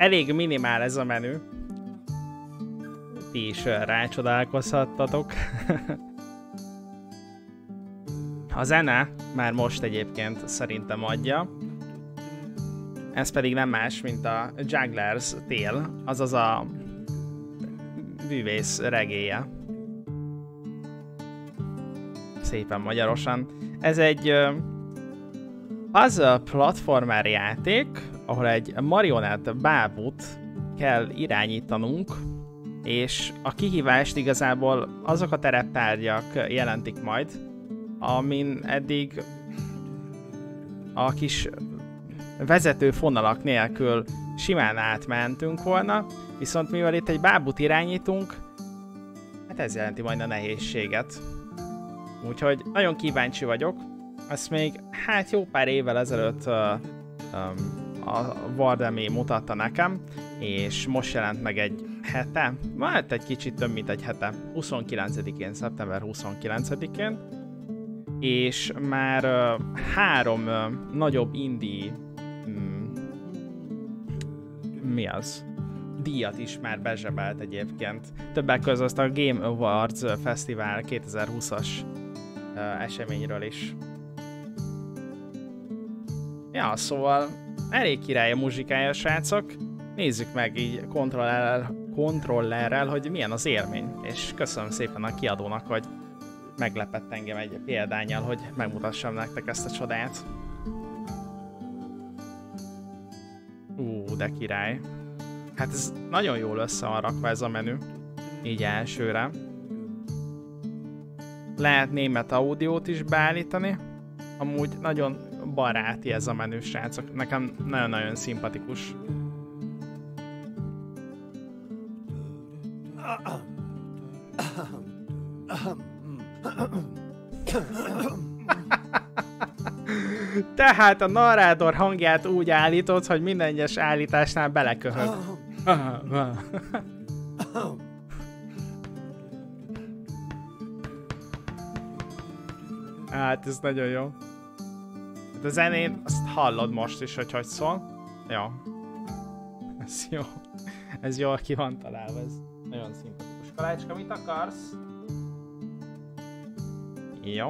elég minimál ez a menü. Ti is rácsodálkozhattatok. a zene már most egyébként szerintem adja. Ez pedig nem más, mint a Jugglers tél, azaz a művész regéje. Szépen magyarosan. Ez egy puzzle platformer játék, ahol egy marionett bábút kell irányítanunk, és a kihívást igazából azok a tereptárgyak jelentik majd, amin eddig a kis vezető fonalak nélkül simán átmentünk volna, viszont mivel itt egy bábut irányítunk, hát ez jelenti majd a nehézséget. Úgyhogy nagyon kíváncsi vagyok. Ezt még hát jó pár évvel ezelőtt uh, um, a Vardemi mutatta nekem, és most jelent meg egy hete, hát egy kicsit több, mint egy hete, 29-én, szeptember 29-én, és már uh, három uh, nagyobb indie um, mi az? díjat is már bezsebelt egyébként. Többek között a Game Awards Fesztivál 2020-as uh, eseményről is. Ja, szóval elég király a muzsikája, srácok. Nézzük meg így kontrollerrel, kontrollerrel, hogy milyen az élmény. És köszönöm szépen a kiadónak, hogy meglepett engem egy példányjal, hogy megmutassam nektek ezt a csodát. Ú, de király. Hát ez nagyon jól össze van rakva ez a menü. Így elsőre. Lehet német audiót is beállítani. Amúgy nagyon baráti ez a menü, srácok. Nekem nagyon-nagyon szimpatikus. Tehát a narrátor hangját úgy állított, hogy minden egyes állításnál beleköhög. hát ez nagyon jó. Hát a zenén azt hallod most is, hogy hogy szól. Jó. Ez jó. Ez jól ki van találva, ez nagyon szimpatikus. Kalácska, mit akarsz? Jó.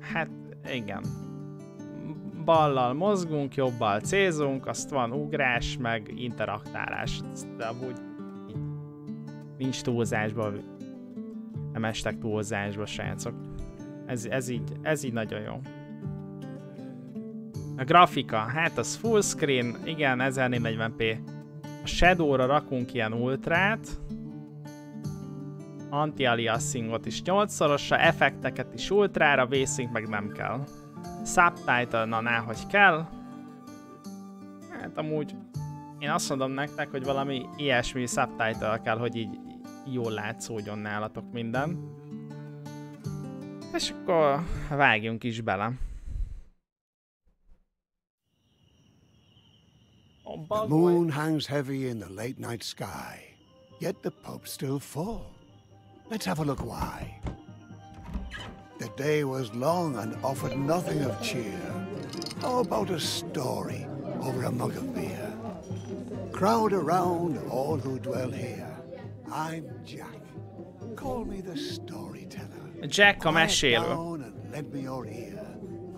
Hát igen. Ballal mozgunk, jobbal célzunk, azt van ugrás, meg interaktálás. De amúgy nincs túlzásba. Nem estek túlzásba, srácok. Ez, ez, így, ez így nagyon jó. A grafika, hát az full screen, igen, 1040p. A Shadow-ra rakunk ilyen ultrát. Anti-aliasingot is 8-szorosra, effekteket is ultrára, vészünk meg nem kell. Subtitle-nál, hogy kell. Hát amúgy én azt mondom nektek, hogy valami ilyesmi subtitle kell, hogy így jól látszódjon nálatok minden. És akkor vágjunk is bele. The moon hangs heavy in the late night sky, yet the pub's still full. Let's have a look why. The day was long and offered nothing of cheer. How about a story over a mug of beer? Crowd around all who dwell here. I'm Jack. Call me the storyteller. Jack a mesélő. and lend me your ear.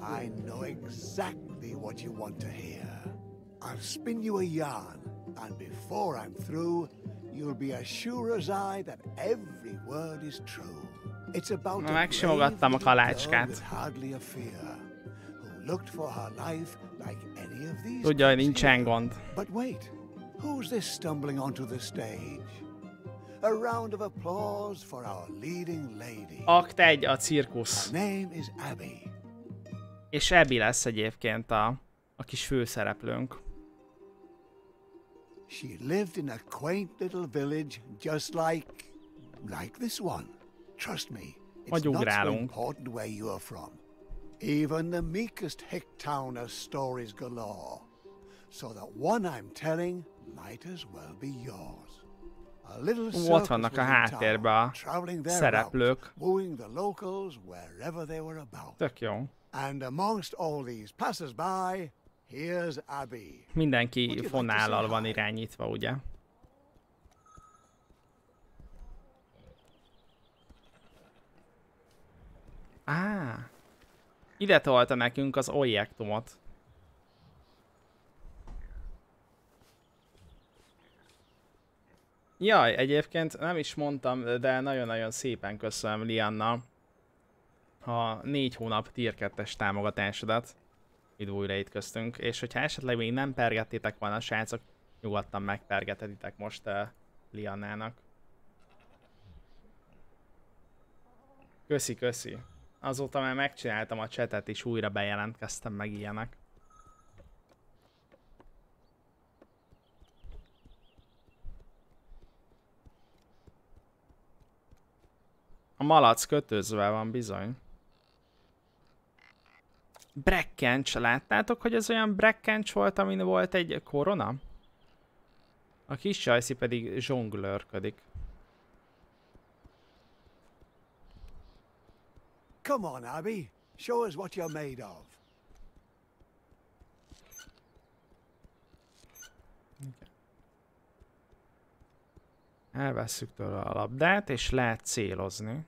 I know exactly what you want to hear. I'll spin you a yarn, and before I'm through, you'll be as sure as I that every word is true. It's about a megsimogattam a kalácskát. with hardly a fear, who looked for her life like any of these Tudja, hogy nincsen gond. But wait, who's this stumbling onto the stage? A round of applause for our leading lady. Akt 1, a cirkusz. Her name is Abby. És Abby lesz egyébként a, a kis főszereplőnk. She lived in a quaint little village just like like this one. Trust me, it's not so important where you are from. Even the meekest hick town has stories galore. So that one I'm telling might as well be yours. A little Ú, circus ott vannak a was in háttérben town, a traveling szereplők. route, wooing the locals wherever they were about. Tök jó. And amongst all these passers-by. Mindenki fonállal van irányítva, ugye? Á, ide tolta nekünk az objektumot. Jaj, egyébként nem is mondtam, de nagyon-nagyon szépen köszönöm Lianna a négy hónap tier 2 támogatásodat. Itt újra itt köztünk. És hogyha esetleg még nem pergettétek volna, srácok, nyugodtan megpergeteditek most uh, Liannának. Köszi, köszi. Azóta már megcsináltam a csetet és újra bejelentkeztem meg ilyenek. A malac kötözve van bizony. Brekkencs, láttátok, hogy ez olyan Brekkencs volt, amin volt egy korona? A kis csajszi pedig zsonglőrködik. Come on, Abby. Show us what you're made of. Elvesszük tőle a labdát, és lehet célozni.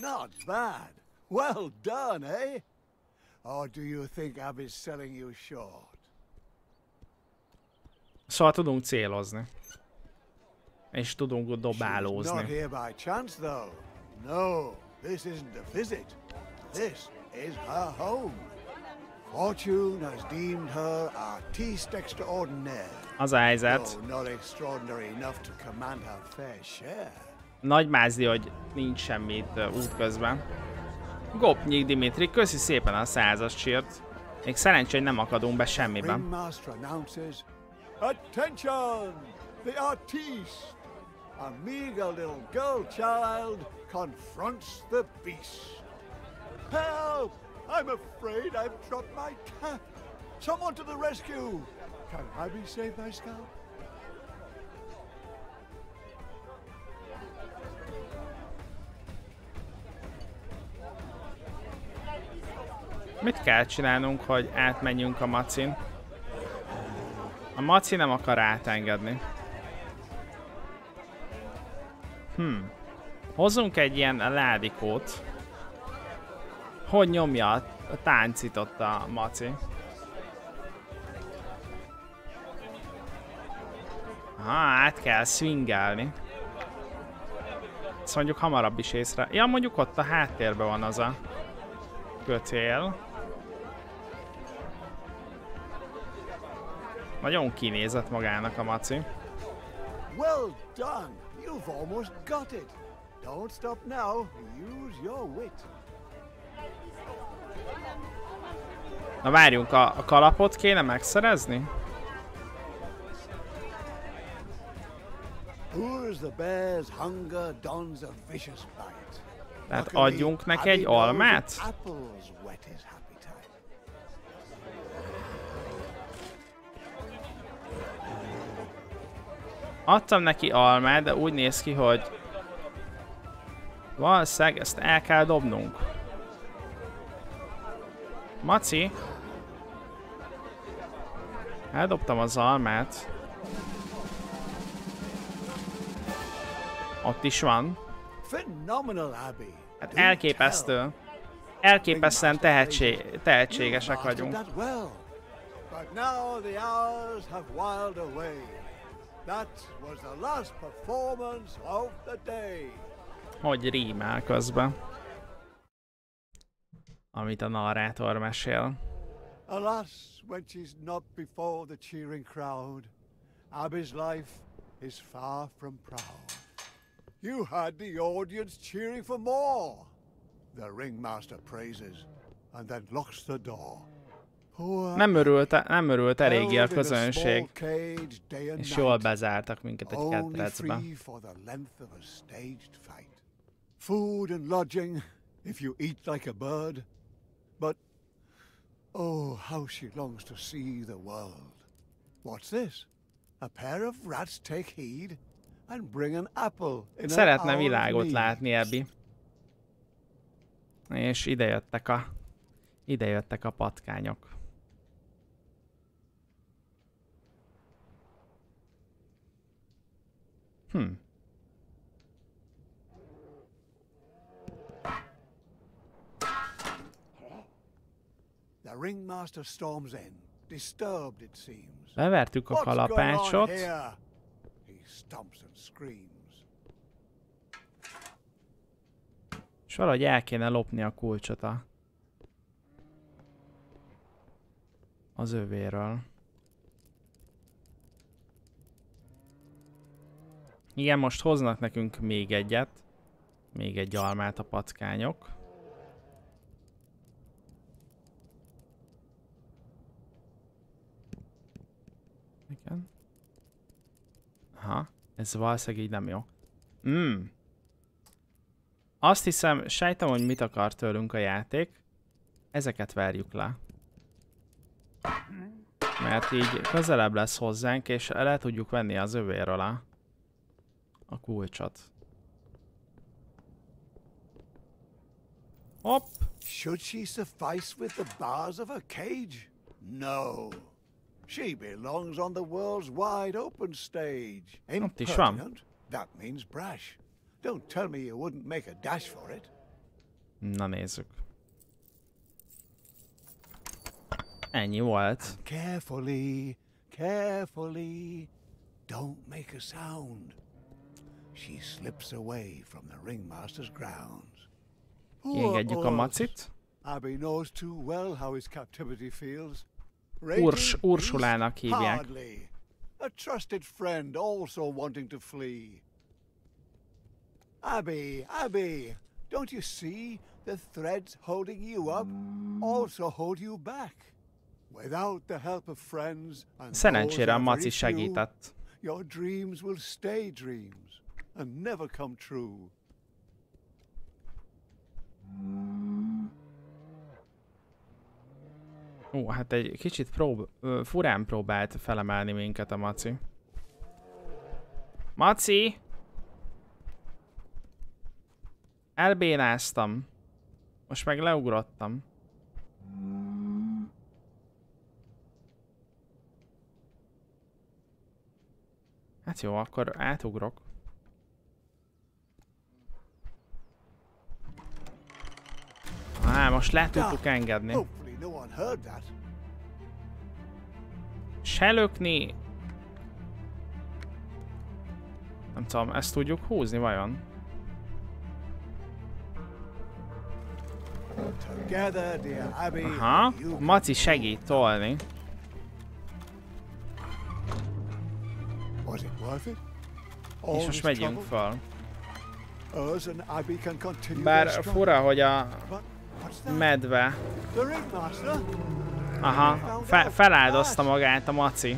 Not bad. Well done, eh? Or do you think Abby's selling you short? Szóval tudunk célozni. És tudunk She's not dobálózni. here by chance, though. No, this isn't a visit. This is her home. Fortune has deemed her artiste extraordinaire. Az a helyzet. Though not extraordinary enough to command her fair share. Nagy mázdi, hogy nincs semmi itt uh, útközben. Gopnyik Dimitri, köszi szépen a százas csírt. Még szerencsé, hogy nem akadunk be semmiben. Attention! The artiste! A meager little girl child confronts the beast. Help! I'm afraid I've dropped my cap. Someone to the rescue! Can Abby save my scalp? Mit kell csinálnunk, hogy átmenjünk a macin? A maci nem akar átengedni. Hmm. Hozzunk egy ilyen ládikót. Hogy nyomja a táncit ott a maci? Aha, át kell swingelni. Ezt mondjuk hamarabb is észre. Ja, mondjuk ott a háttérben van az a kötél. Nagyon kinézett magának a maci. Well done! You've almost got it. Don't stop now. Use your wit. Na várjunk, a, a kalapot kéne megszerezni? Tehát adjunk neki egy almát? Adtam neki almát, de úgy néz ki, hogy valószínűleg ezt el kell dobnunk. Maci? Eldobtam az almát. Ott is van. Hát elképesztő. Elképesztően tehetség, tehetségesek vagyunk. But now the hours have whiled away. That was the last performance of the day. Hogy rímel közben. Amit a narrátor mesél. Alas, when she's not before the cheering crowd, Abby's life is far from proud. You had the audience cheering for more. The ringmaster praises and then locks the door. Nem örült, nem örült eléggé a közönség, és jól bezártak minket egy ketrecbe. Food and lodging, if you eat like a bird. But, oh, how she longs to see the world. What's this? A pair of rats take heed? and bring an apple in Szeretne világot látni, Ebi. És ide jöttek a... Ide jöttek a patkányok. Hm. The ringmaster storms in, disturbed it seems. Bevertük a kalapácsot. here? He stomps and screams. És valahogy el kéne lopni a kulcsot a... Az övéről. Igen, most hoznak nekünk még egyet. Még egy almát a patkányok. Igen. Aha, ez valószínűleg így nem jó. Mm. Azt hiszem, sejtem, hogy mit akar tőlünk a játék. Ezeket verjük le. Mert így közelebb lesz hozzánk, és le tudjuk venni az övéről a, a kulcsot. Hopp! Should she suffice with the bars of her cage? No. She belongs on the world's wide open stage. Ott is van. Impertinent? That means brash. Don't tell me you wouldn't make a dash for it. Na nézzük. Ennyi volt. Carefully, carefully. Don't make a sound. She slips away from the ringmaster's grounds. Kiengedjük a macit. Abby knows too well how his captivity feels. Urs, Ursulának hívják. Hardly. A trusted friend also wanting to flee. Abby, Abby, don't you see the threads holding you up also hold you back? Without the help of friends and Szerencsére a those maci segített. Your dreams will stay dreams and never come true. Ó, hát egy kicsit prób furán próbált felemelni minket a maci. Maci! Elbénáztam. Most meg leugrottam. Hát jó, akkor átugrok. Á, most le tudtuk engedni. Se lökni. Nem tudom, ezt tudjuk húzni vajon? Aha, Maci segít tolni. És most megyünk continue Bár fura, hogy a? Medve, aha, fe feláldozta magát a Maci.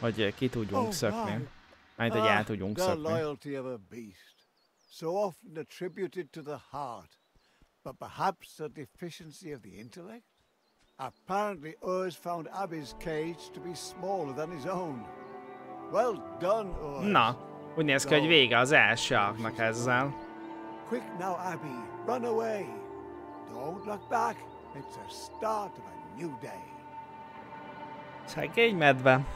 Hogy ki tudjunk Oh, szökni. Majd, hogy el tudjunk the szökni. loyalty of a beast, so often attributed to the heart, but perhaps a deficiency of the intellect? Apparently, Urs found Abby's cage to be smaller than his own. Well done, Urs. Na, úgy néz ki, hogy vége az első ezzel. Quick now, Abby, run away. Don't look back. It's a start of a new day. Szegény medve.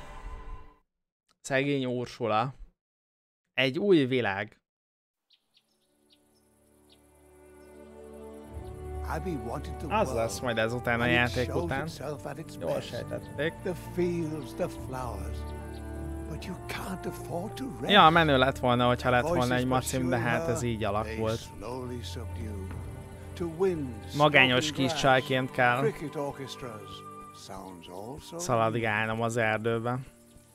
Szegény Ursula. Egy új világ. Az lesz majd ezután a játék után. Jól sejtették. Ja, menő lett volna, hogyha lett volna egy macim, de hát ez így alakult. Magányos kis csajként kell szaladgálnom az erdőbe.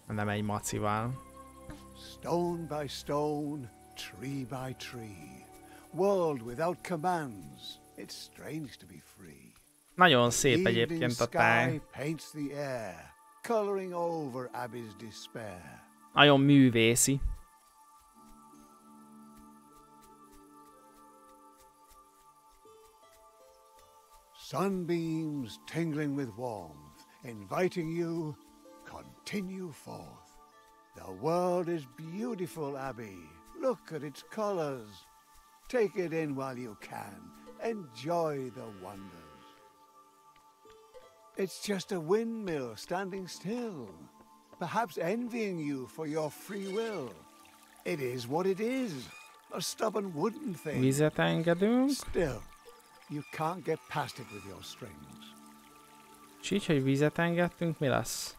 Nem egy macival. Stone by stone, tree by tree, world without commands. It's strange to be free. Nagyon szép egyébként a táj. Nagyon művészi. Sunbeams tingling with warmth, inviting you, continue forth. The world is beautiful, Abby. Look at its colors. Take it in while you can. Enjoy the wonders. It's just a windmill standing still, perhaps envying you for your free will. It is what it is, a stubborn wooden thing. Vizet engedünk. Still, you can't get past it with your strings. És így, hogy vizet engedtünk, mi lesz?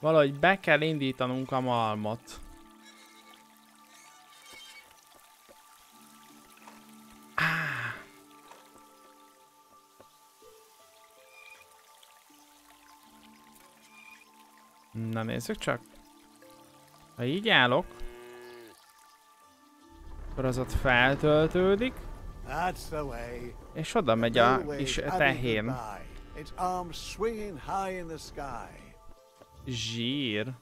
Valahogy be kell indítanunk a malmot. Na nézzük csak. Ha így állok, akkor az ott feltöltődik, és oda megy a kis tehén. Zsír.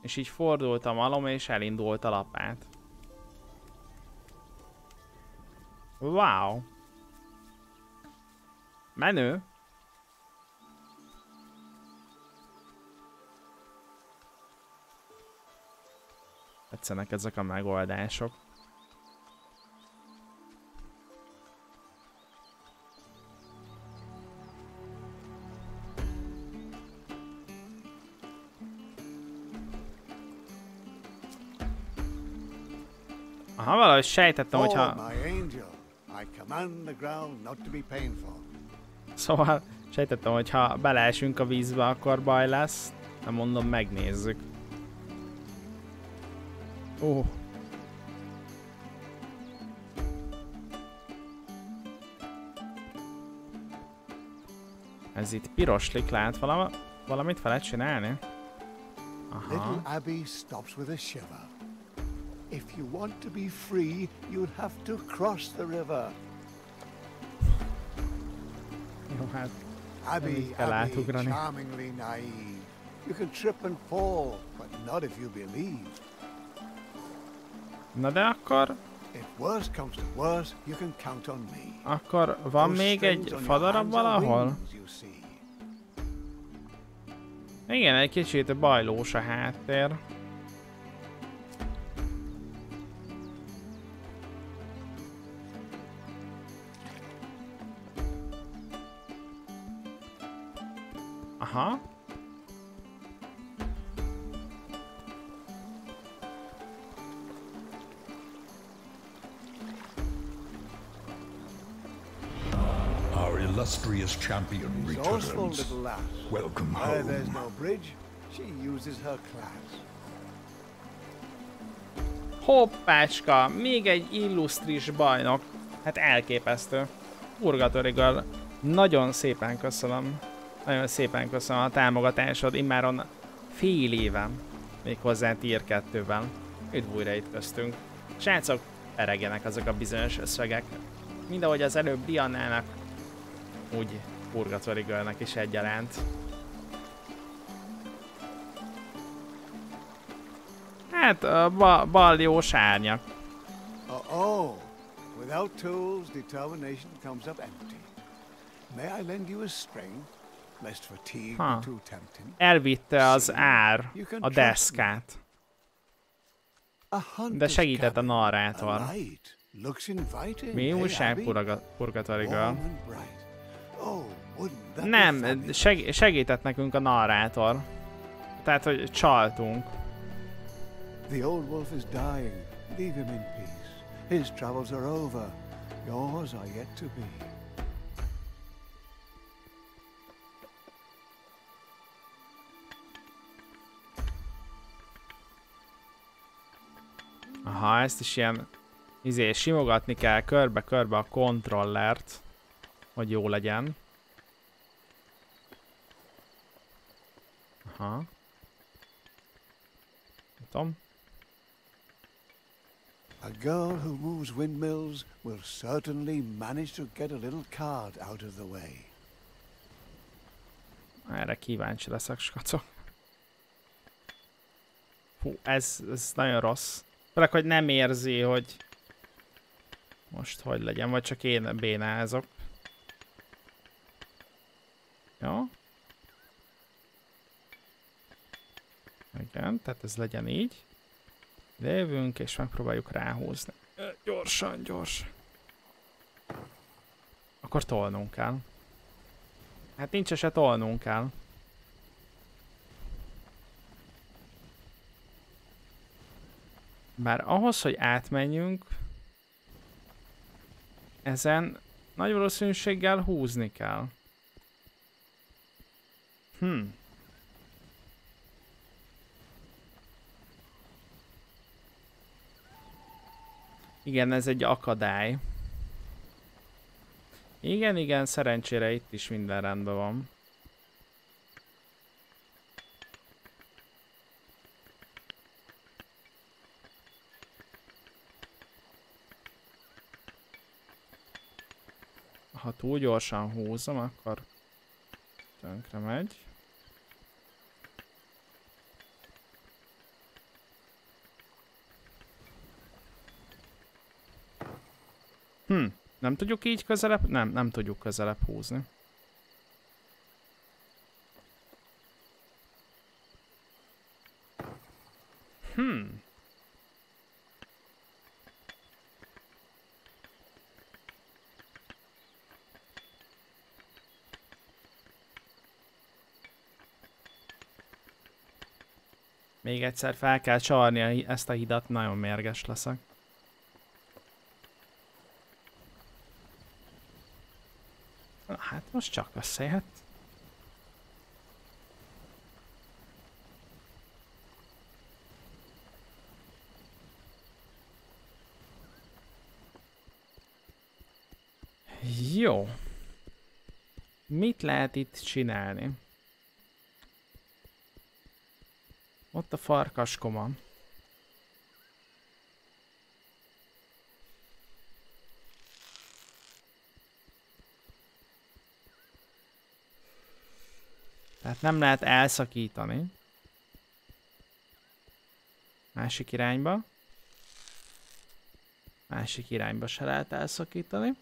És így fordult a malom, és elindult a lapát. Wow. Menő. Tetszenek ezek a megoldások. Aha, valahogy sejtettem, Oh, hogyha... Szóval sejtettem, hogy ha beleesünk a vízbe, akkor baj lesz. Nem mondom, megnézzük. Ó. Ez itt piroslik, lehet valami, valamit lehet csinálni? Aha. Little Abby stops with a shiver. If you want to be free, you'll have to cross the river. Jó, hát Abby, Abby, charmingly naive. You can trip and fall, but not if you believe. Na de akkor, akkor van még egy fadarab valahol? Igen, egy kicsit bajlós a háttér. Champion returns. Welcome Where there's home. no bridge, she uses her class. Hoppácska, még egy illusztris bajnok. Hát elképesztő. Purgatorigal, nagyon szépen köszönöm. Nagyon szépen köszönöm a támogatásod immáron fél éven. Még hozzá tier 2-ben. Üdv újra itt köztünk. Srácok, eregjenek azok a bizonyos összegek. Mind ahogy az előbb Diannának, úgy Purgatory Girlnek is egyaránt. Hát, a ba- bal jó sárnyak. Uh-oh. Without tools, determination comes up empty. May I lend you a string? Lest fatigue be too tempting. Elvitte az ár a deszkát. De segített a narrátor. Mi újság, Abby? Purga- Purgatory Girl? Warm and bright. Oh, Nem, seg- segített nekünk a narrátor. Tehát, hogy csaltunk. The old wolf is dying. Leave him in peace. His travels are over. Yours are yet to be. Aha, ezt is ilyen izé, simogatni kell körbe-körbe a kontrollert, hogy jó legyen. Aha. Tudom. A girl who moves windmills will certainly manage to get a little card out of the way. Erre kíváncsi leszek, skacok. Fú, ez, ez nagyon rossz. Főleg, hogy nem érzi, hogy most hogy legyen, vagy csak én bénázok. Igen, tehát ez legyen így. Lévünk, és megpróbáljuk ráhúzni. Gyorsan, gyors. Akkor tolnunk kell. Hát nincs se tolnunk kell. Bár ahhoz, hogy átmenjünk, ezen nagy valószínűséggel húzni kell. Hm. Igen, ez egy akadály. Igen, igen, szerencsére itt is minden rendben van. Ha túl gyorsan húzom, akkor tönkre megy. Hm, nem tudjuk így közelebb? Nem, nem tudjuk közelebb húzni. Hmm. Még egyszer fel kell csalni ezt a hidat, nagyon mérges leszek. Na, hát most csak összejöhet. Jó. Mit lehet itt csinálni? Ott a farkaskoma. Nem lehet elszakítani. Másik irányba. Másik irányba se lehet elszakítani.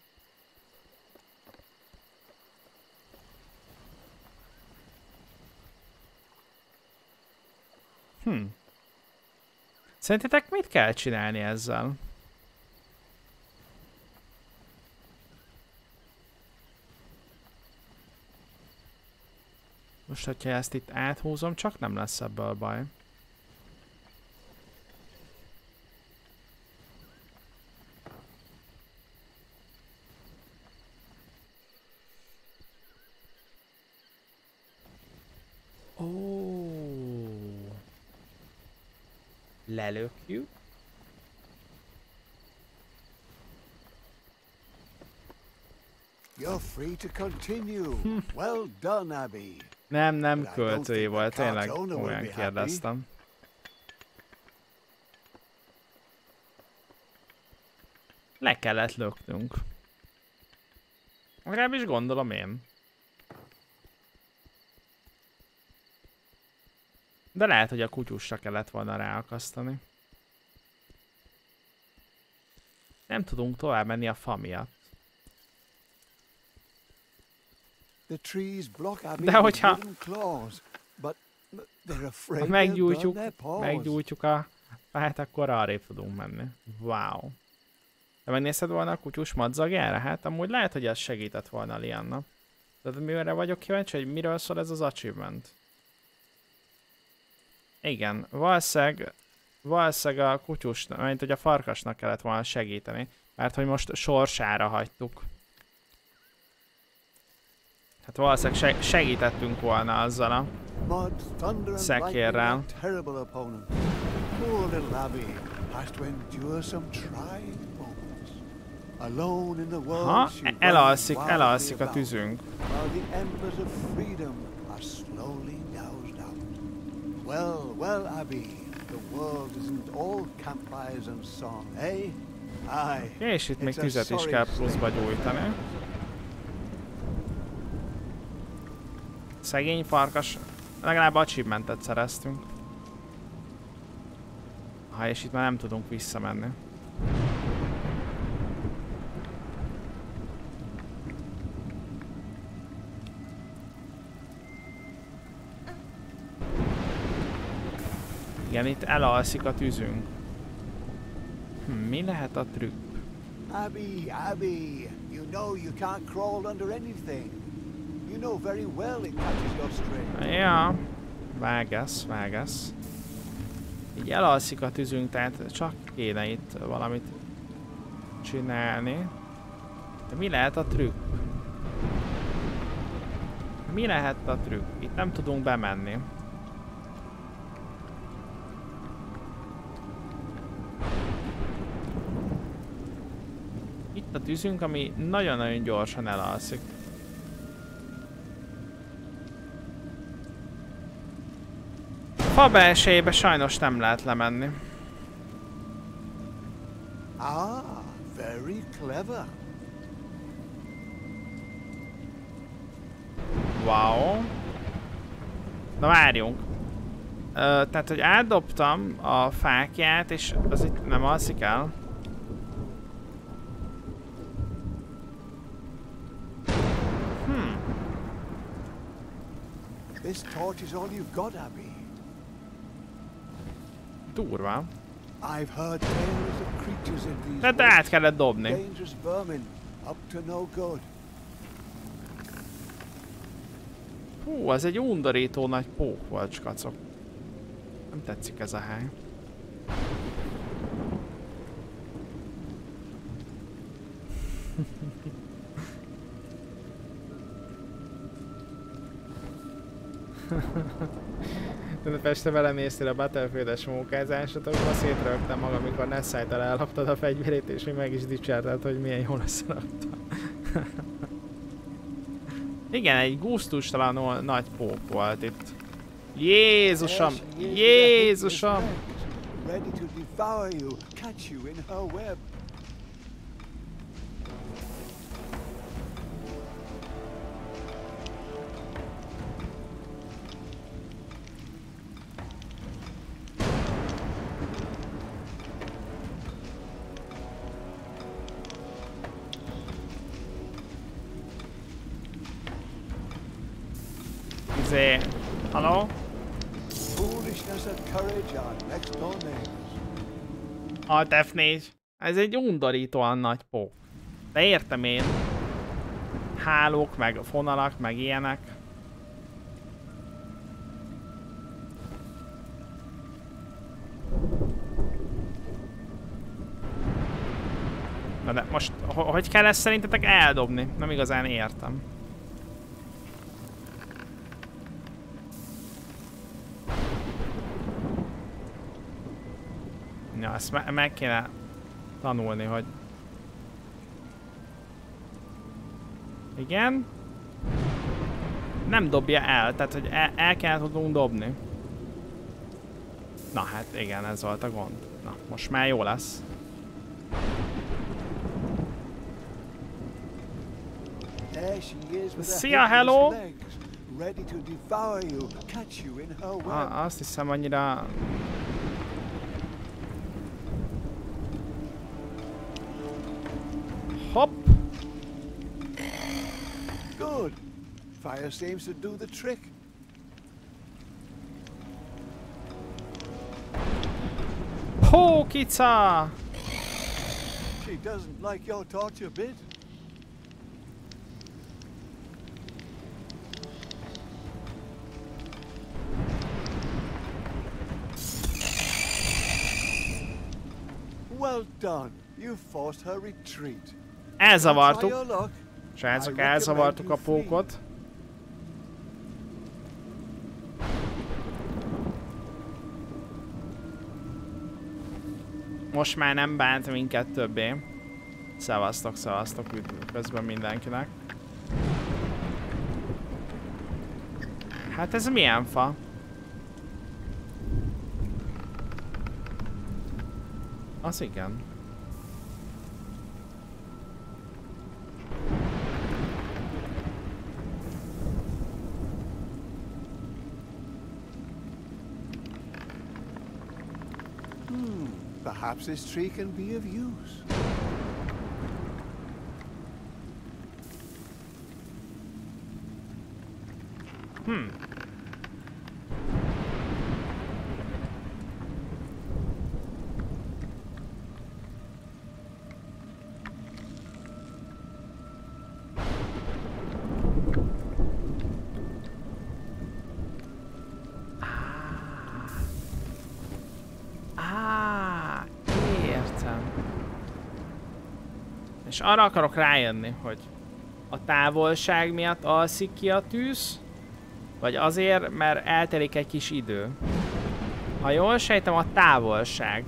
Hm. Szerintetek mit kell csinálni ezzel? Most, hogyha ezt itt áthúzom, csak nem lesz ebből baj. Lelökjük. You're free to continue. well done, Abby. Nem, nem költői volt, tényleg olyan kérdeztem. Le kellett löknünk. Legalábbis gondolom én. De lehet, hogy a kutyusra kellett volna ráakasztani. Nem tudunk tovább menni a fa miatt. De hogyha ha meggyújtjuk, meggyújtjuk a fát, akkor arrébb tudunk menni. Wow. De megnézted volna a kutyus madzagjára? Hát amúgy lehet, hogy ez segített volna Lianna. De mire vagyok kíváncsi, hogy miről szól ez az achievement? Igen, valószínűleg, valószínűleg a kutyus, mint hogy a farkasnak kellett volna segíteni. Mert hogy most sorsára hagytuk. Hát valószínűleg segítettünk volna azzal a szekérrel. Ha, elalszik, elalszik a tűzünk. Well, well, Abby, the world isn't all campfires and song, eh? Aye. És itt még tüzet is kell pluszba gyújtani. Szegény farkas. Legalább achievementet szereztünk. Ha, és itt már nem tudunk visszamenni. Igen, itt elalszik a tűzünk. Hm, mi lehet a trükk? Abby, Abby, you know you can't crawl under anything. You know very well it catches your string. Ja, vágesz, vágesz. Így elalszik a tűzünk, tehát csak kéne itt valamit csinálni. De mi lehet a trükk? Mi lehet a trükk? Itt nem tudunk bemenni. Itt a tűzünk, ami nagyon-nagyon gyorsan elalszik. Fa belsejébe sajnos nem lehet lemenni. Ah, very clever. Wow. Na várjunk. Ö, tehát, hogy átdobtam a fákját, és az itt nem alszik el. Hmm. This torch is all you've got, Abby. Durva. Tehát woods. át kellett dobni. Hú, ez egy undorító nagy pók volt, skacok. Nem tetszik ez a hely. Tudod, este belenéztél a Battlefield-es mókázásotokba, szétrögtem magam, amikor Nessai-tal elloptad a fegyverét, és még meg is dicsérted, hogy milyen jól összerakta. Igen, egy gusztustalanul nagy pók volt itt. Jézusom! Jézusom! Ready to devour you, catch you in her web. Alt F4. Ez egy undorítóan nagy pók. De értem én. Hálók, meg fonalak, meg ilyenek. Na de most, ho- hogy kell ezt szerintetek eldobni? Nem igazán értem. Ja, ezt me meg kéne tanulni, hogy... Igen. Nem dobja el, tehát hogy el, el kell tudnunk dobni. Na hát igen, ez volt a gond. Na, most már jó lesz. Szia, hello. legs, ready to devour you, catch you in her web. A, azt hiszem annyira... Good. Fire seems to do the trick. Pókica! She doesn't like your a bit. Well done. You forced her retreat. Elzavartuk. Srácok, elzavartuk a pókot. Most már nem bánt minket többé. Szevasztok, szevasztok közben mindenkinek. Hát ez milyen fa? Az igen. Perhaps this tree can be of use. És arra akarok rájönni, hogy a távolság miatt alszik ki a tűz, vagy azért, mert eltelik egy kis idő. Ha jól sejtem, a távolság.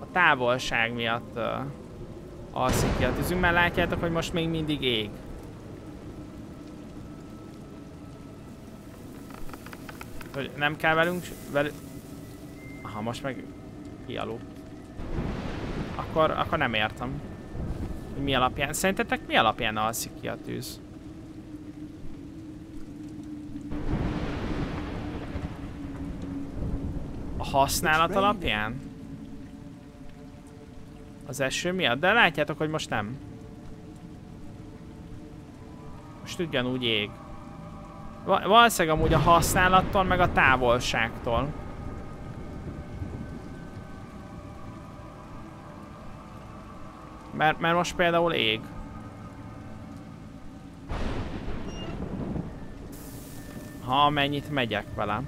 A távolság miatt uh, alszik ki a tűzünk, mert látjátok, hogy most még mindig ég. Hogy nem kell velünk, velünk... Aha, most meg kialudt. Akkor, akkor nem értem. Hogy mi alapján? Szerintetek mi alapján alszik ki a tűz? A használat alapján? Az eső miatt? De látjátok, hogy most nem. Most ugyanúgy ég. Valószínűleg amúgy a használattól, meg a távolságtól. Mert, mert most például ég. Ha amennyit megyek vele.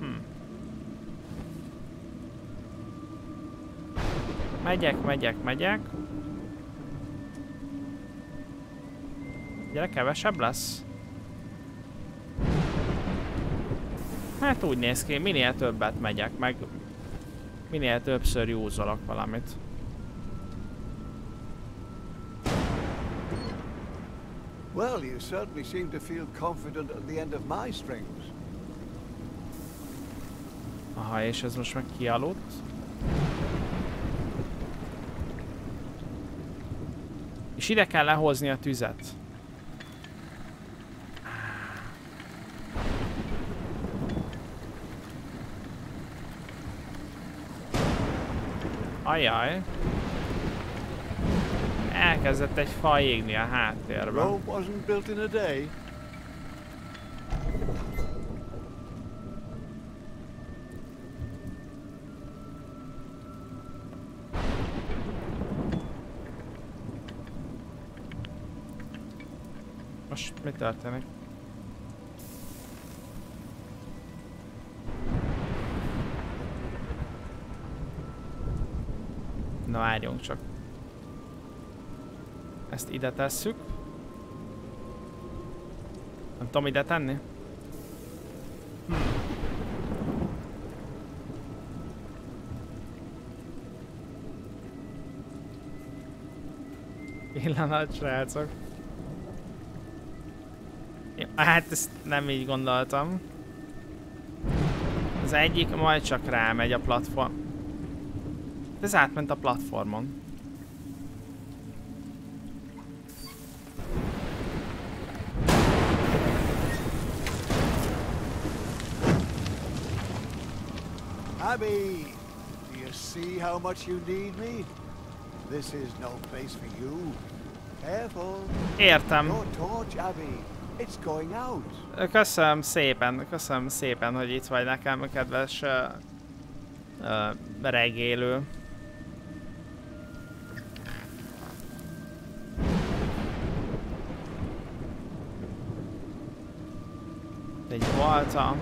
Hm. Megyek, megyek, megyek. Gyere, kevesebb lesz? Hát úgy néz ki, minél többet megyek, meg minél többször józolok valamit. Well, you certainly seem to feel confident at the end of my strings. Aha, és ez most meg kialudt. És ide kell lehozni a tüzet. Ajaj. Elkezdett egy fa égni a háttérben. Most mi történik? Na várjunk csak. Ezt ide tesszük. Nem tudom ide tenni? Hm. Pillanat, srácok. Ja, hát ezt nem így gondoltam. Az egyik majd csak rámegy a platform. Ez átment a platformon. Abby, do you see how much you need me? This is no place for you. Careful. Értem. Your torch, Abby. It's going out. Köszönöm szépen, köszönöm szépen, hogy itt vagy nekem, kedves uh, uh, regélő. Balta.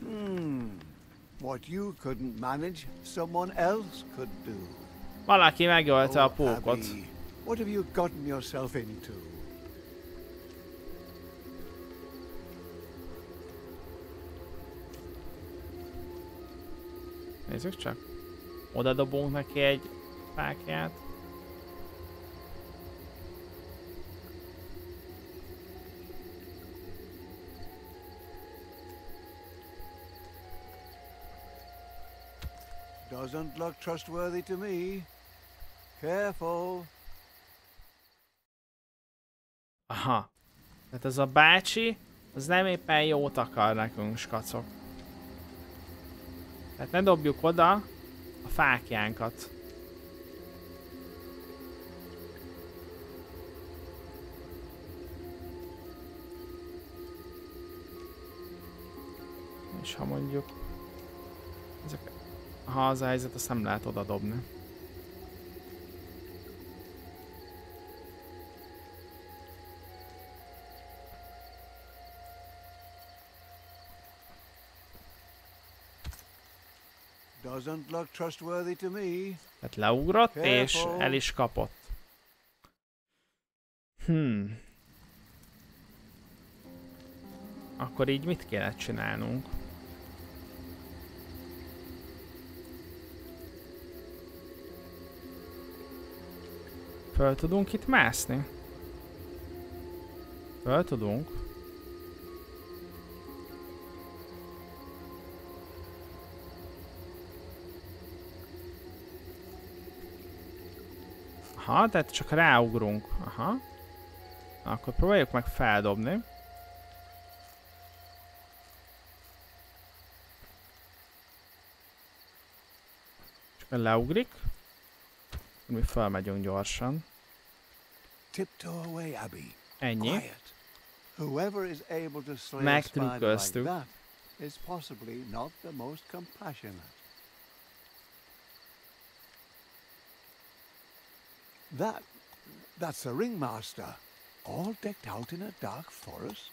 Hmm. What you couldn't manage, someone else could do. Valaki megölte a pókot. Abby, what have you gotten yourself into? Nézzük csak. Oda dobunk neki egy fákját. Doesn't look trustworthy to me. Careful. Aha. Tehát ez a bácsi, az nem éppen jót akar nekünk, skacok. Tehát ne dobjuk oda a fákjánkat. És ha mondjuk... Ezek, ha az a helyzet, azt nem lehet oda dobni. Doesn't look trustworthy to me. Tehát leugrott, és el is kapott. Hmm. Akkor így mit kéne csinálnunk? Föl tudunk itt mászni? Föl tudunk. Aha, tehát csak ráugrunk. Aha. Akkor próbáljuk meg feldobni. Csak leugrik. Mi felmegyünk gyorsan. Ennyi. Megtrükköztük. is possibly not the most compassionate. That, that's the ringmaster, all decked out in a dark forest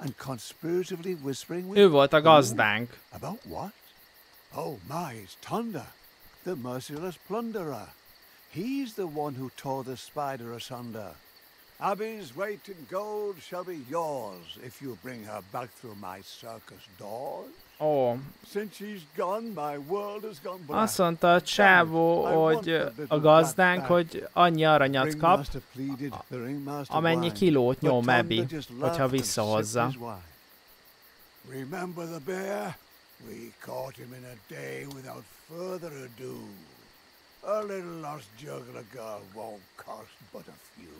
and conspiratively whispering with Ő volt a gazdánk. About what? Oh my, it's Thunder, the merciless plunderer. He's the one who tore the spider asunder. Abby's weight in gold shall be yours if you bring her back through my circus doors. Ó, azt mondta a csávó, hogy a gazdánk, hogy annyi aranyat kap, amennyi kilót nyom just hogyha visszahozza. Remember the bear? We caught him in a day without further ado. A little lost juggler girl won't cost but a few.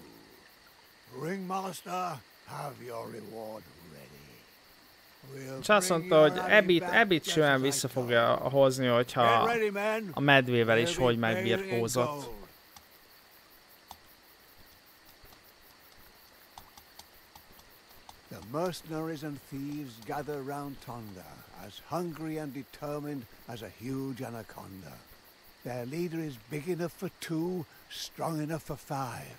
Ringmaster, have your reward És azt mondta, hogy Ebit, Ebit simán vissza fogja hozni, hogyha a medvével is hogy megbirkózott. The mercenaries and thieves gather round Tonda, as hungry and determined as a huge anaconda. Their leader is big enough for two, strong enough for five.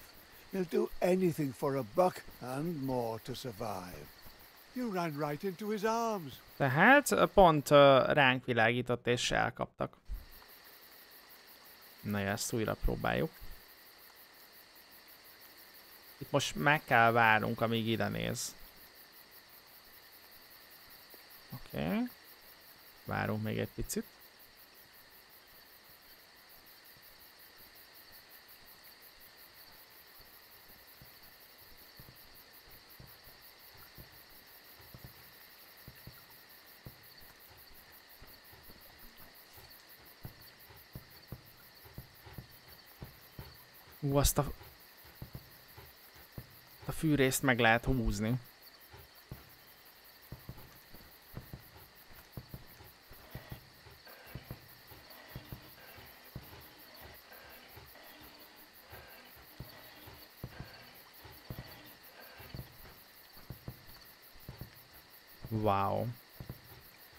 He'll do anything for a buck and more to survive. You ran right into his arms. Tehát pont uh, ránk világított és elkaptak. Na jó, ezt újra próbáljuk. Itt most meg kell várnunk, amíg ide néz. Oké. Okay. Várunk még egy picit. Ú, azt a... A fűrészt meg lehet húzni. Wow.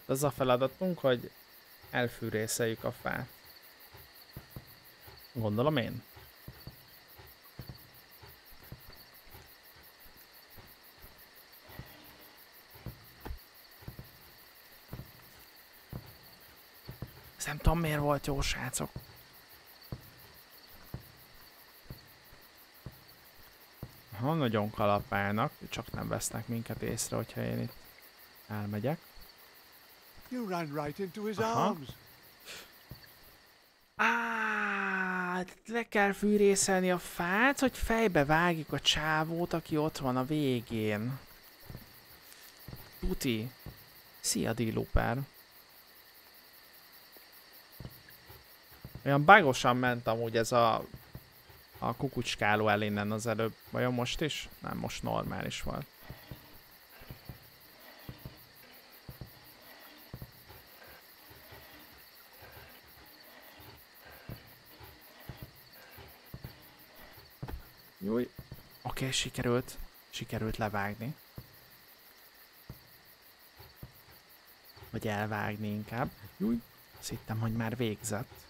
Az a feladatunk, hogy elfűrészeljük a fát. Gondolom én. Tudom miért volt jó, srácok. Ha nagyon kalapálnak, csak nem vesznek minket észre, hogyha én itt elmegyek. You ran right into his Aha. arms. Á, le kell fűrészelni a fát, hogy fejbe vágjuk a csávót, aki ott van a végén. Tuti. Szia, Diluper. Olyan bagosan ment amúgy ez a, a kukucskáló el innen az előbb. Vajon most is? Nem, most normális volt. Júj. Oké, sikerült. Sikerült levágni. Vagy elvágni inkább. Júj. Azt hittem, hogy már végzett.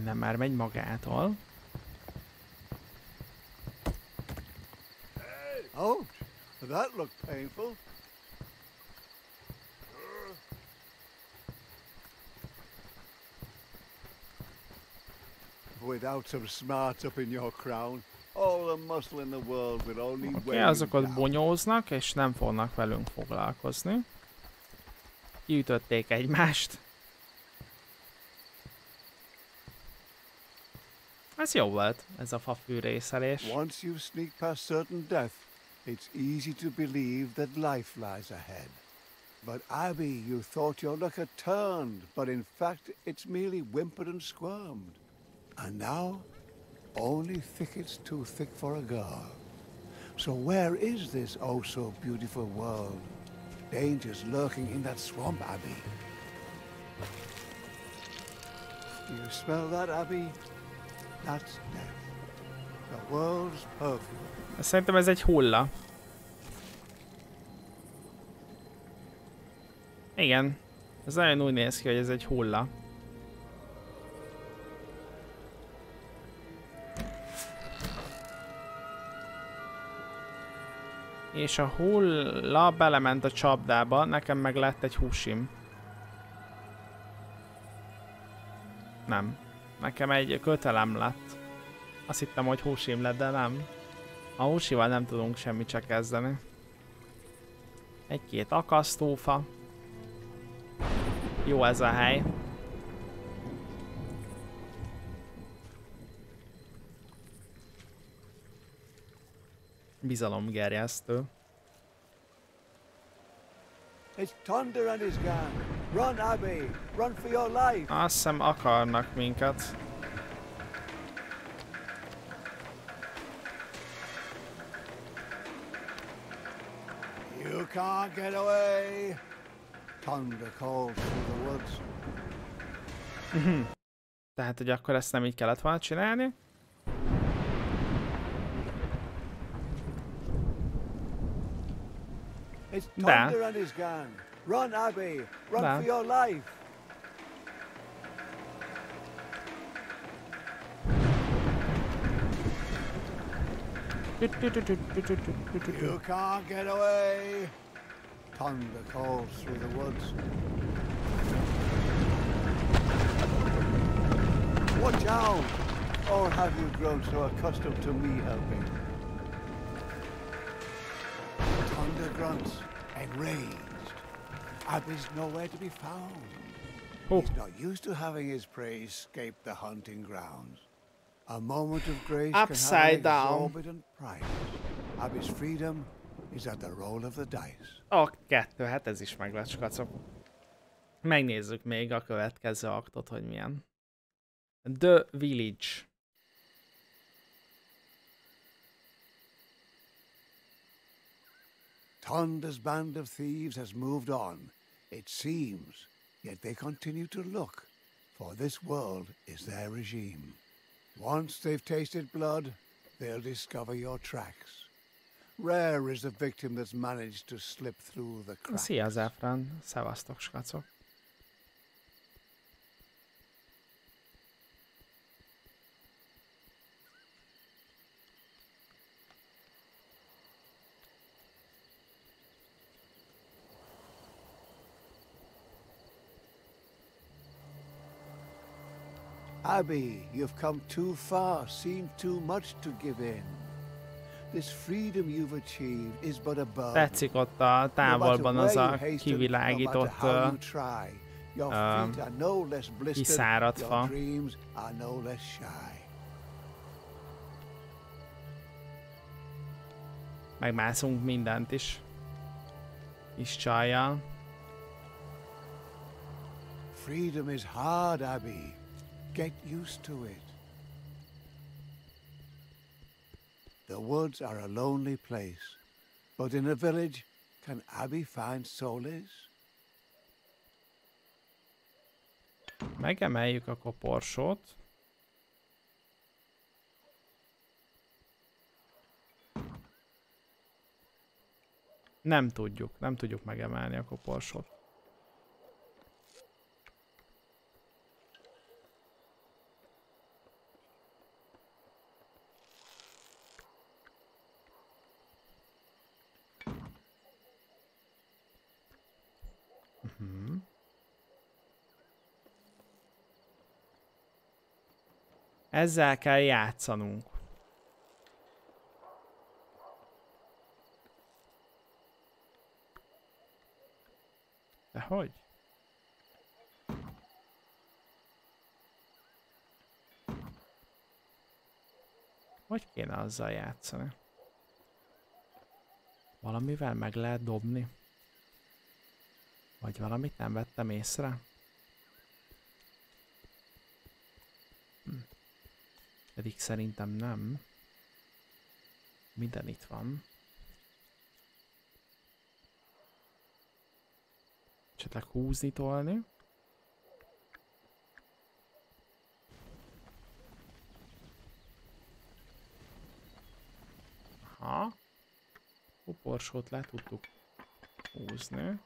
Innen már megy magától. Ouch! That looked painful. Without some smarts up in your crown, all the muscle in the world will only weigh okay, you azok ott down. bonyóznak, és nem fognak velünk foglalkozni. Kiütötték egymást. Ez jó ez a. Once you sneak past certain death, it's easy to believe that life lies ahead. But Abby, you thought your luck had turned, but in fact it's merely whimpered and squirmed. And now, only thickets too thick for a girl. So where is this oh so beautiful world? Dangers lurking in that swamp, Abby. Do you smell that, Abby? That's death. The world's perfume. Szerintem ez egy hulla. Igen. Ez nagyon úgy néz ki, hogy ez egy hulla. És a hulla belement a csapdába, nekem meg lett egy húsim. Nem. Nekem egy kötelem lett. Azt hittem, hogy húsim lett, de nem. A húsival nem tudunk semmit csak kezdeni. Egy-két akasztófa. Jó ez a hely. Bizalomgerjesztő. It's Thunder and his gang. Run, Abby! Run for your life! Azt hiszem akarnak minket. You can't get away! Thunder calls through the woods. Tehát, hogy akkor ezt nem így kellett volna csinálni. It's Da. Thunder and his gang. Run, Abby! Run Da. for your life! You can't get away! Thunder calls through the woods. Watch out! Or have you grown so accustomed to me helping? Thunder grunts, enraged. Abby's nowhere to be found. Oh. He's not used to having his prey escape the hunting grounds. A moment of grace Upside can have an exorbitant price. Abby's freedom is at the roll of the dice. A kettő, hát ez is meg lett, skacok. Megnézzük még a következő aktot, hogy milyen. The Village. Tonda's band of thieves has moved on, it seems, yet they continue to look, for this world is their regime. Once they've tasted blood, they'll discover your tracks. Rare is the victim that's managed to slip through the cracks. Szia, Zefran. Szevasztok, skacok. Abby, you've come too far, seen too much to give in. This freedom you've achieved is but a burden. Tetszik ott a távolban az a kivilágított um, kiszáradt fa. megmászunk mindent is. Is csajjal. Freedom is hard, Abby. Get used to it. The woods are a lonely place, but in a village, can Abby find solace? Megemeljük a koporsót. Nem tudjuk, nem tudjuk megemelni a koporsót. Ezzel kell játszanunk. De hogy? Hogy kéne azzal játszani? Valamivel meg lehet dobni? Vagy valamit nem vettem észre? Pedig szerintem nem. Minden itt van. Esetleg húzni, tolni. Aha. Koporsót le tudtuk húzni.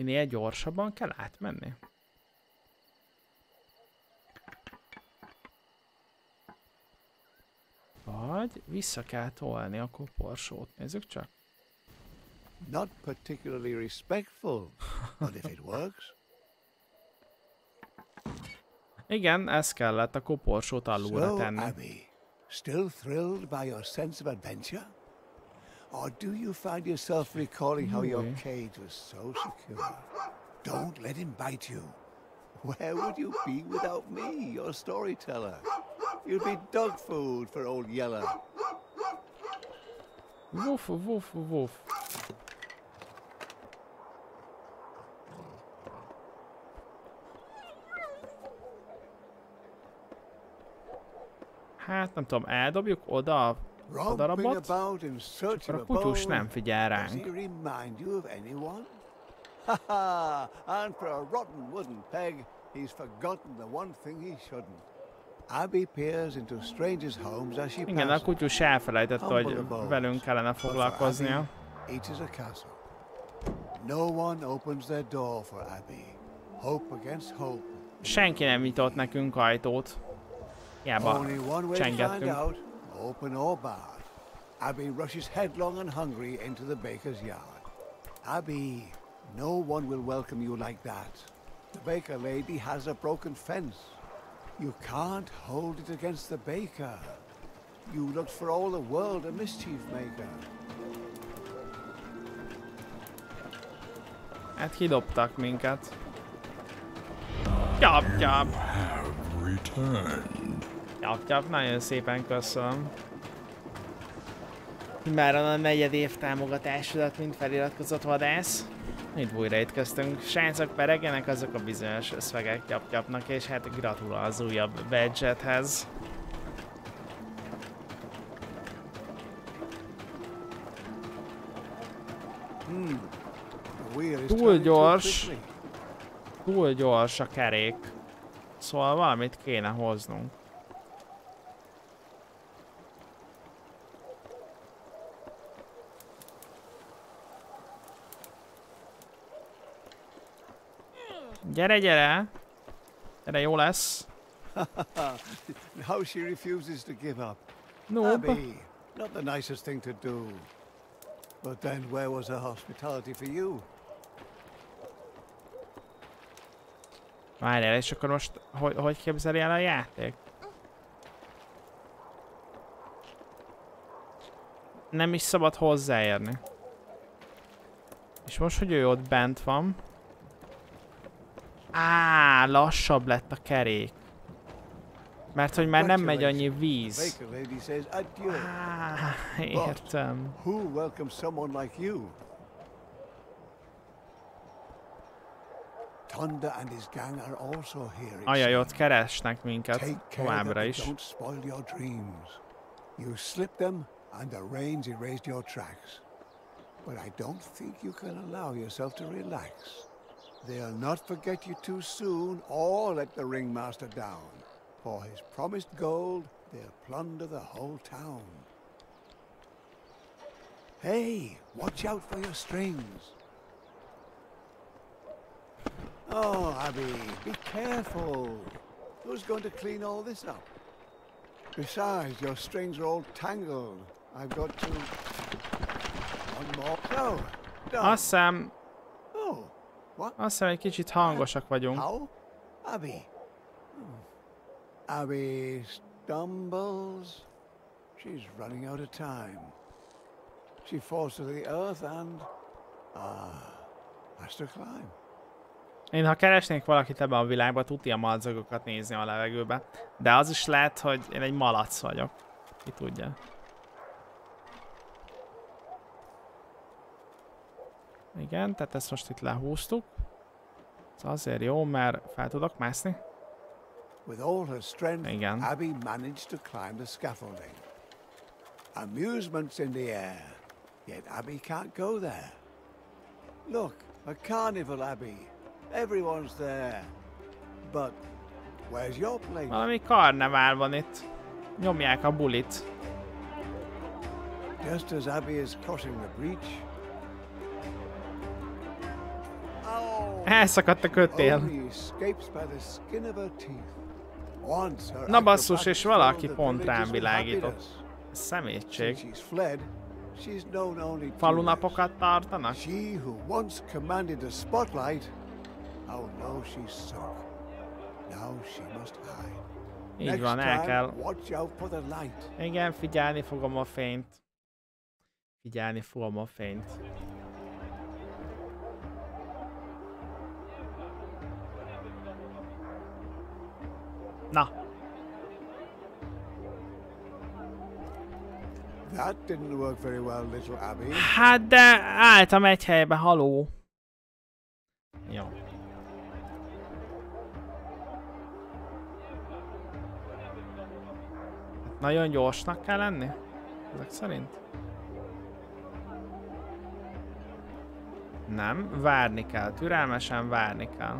Minél gyorsabban kell átmenni. Vagy vissza kell tolni a koporsót. Nézzük csak. Not particularly respectful, but if it works. Igen, ez kellett a koporsót alulra So, tenni. Abby, still thrilled by your sense of adventure? Or do you find yourself recalling how your cage was so secure? Don't let him bite you. Where would you be without me, your storyteller? You'd be dog food for old Yeller. Woof, woof, woof. Hát nem tudom, eldobjuk oda a Romping darabot, akkor a a kutyus nem figyel ránk. remind you of anyone? Ha ha! And for a rotten wooden peg, he's forgotten the one thing he shouldn't. Abby peers into strangers' homes as she Igen, a kutyus elfelejtette, hogy velünk kellene foglalkoznia. Abby, each is a castle. No one opens their door for Abby. Hope against hope. Senki nem nyitott nekünk ajtót. Hiába csengettünk. Out, open or barred. Abby rushes headlong and hungry into the baker's yard. Abby, no one will welcome you like that. The baker lady has a broken fence. You can't hold it against the baker. You looked for all the world a mischief maker. Hát kidobtak minket. Tyap, tyap, Have returned. Tyap, nagyon szépen köszönöm. Már a negyed év támogatásodat, mint feliratkozott vadász. Itt újra itt köztünk. Srácok peregenek azok a bizonyos szvegek tyap-tyapnak, és hát gratulál az újabb badgethez. Is Túl gyors. Túl gyors a kerék. Szóval valamit kéne hoznunk. Gyere, gyere! Gyere, jó lesz. How she refuses to give up. Noob. Abby, not the nicest thing to do. But then where was her hospitality for you? Várjál, és akkor most hogy, hogy képzeli el a játék? Nem is szabad hozzáérni. És most, hogy ő ott bent van... Á, lassabb lett a kerék. Mert hogy már nem megy annyi víz. Á, értem. Ajaj, ott keresnek minket továbbra is. You slipped them, and the rains erased your tracks. But I don't think you can allow yourself to relax. They'll not forget you too soon, or let the ringmaster down. For his promised gold, they'll plunder the whole town. Hey, watch out for your strings. Oh, Abby, be careful. Who's going to clean all this up? Besides, your strings are all tangled. I've got to... One more. Oh, no. No. Ah, azt hiszem egy kicsit hangosak vagyunk. How? Abby. Abby stumbles. She's running out of time. She falls to the earth and... Ah, has to climb. Én ha keresnék valakit ebben a világban, tudja a madzagokat nézni a levegőbe. De az is lehet, hogy én egy malac vagyok. Ki tudja. Igen, tehát ezt most itt lehúztuk. Ez azért jó, mert fel tudok mászni. With all her strength, Igen. Abby managed to climb the scaffolding. Amusements in the air, yet Abby can't go there. Look, a carnival, Abby. Everyone's there. But where's your place? Valami karnevál van itt. Nyomják a bulit. Just as Abby is crossing the breach. Elszakadt a kötél. Na basszus, és valaki pont rám világított. happiness. Szemétség. Falunapokat tartanak? Így van, el kell. Igen, figyelni fogom a fényt. Figyelni fogom a fényt. Na, That didn't work very well, little Abby. hát de álltam egy helybe, haló. Jó. Hát nagyon gyorsnak kell lenni? Ezek szerint? Nem, várni kell, türelmesen várni kell.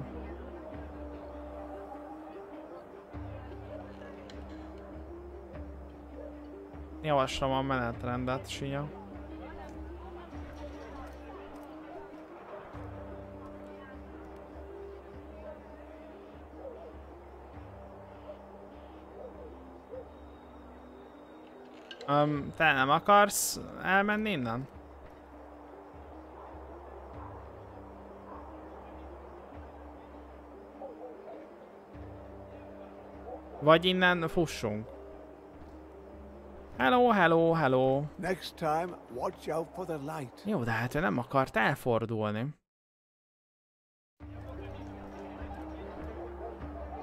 Javaslom a menetrendet, Sinya. Um, te nem akarsz elmenni innen? Vagy innen fussunk. Hello, hello, hello. Next time, watch out for the light. Jó, de hát ő nem akart elfordulni.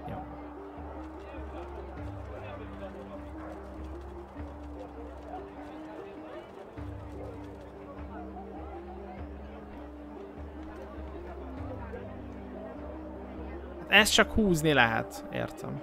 Jó. Hát ezt csak húzni lehet, értem.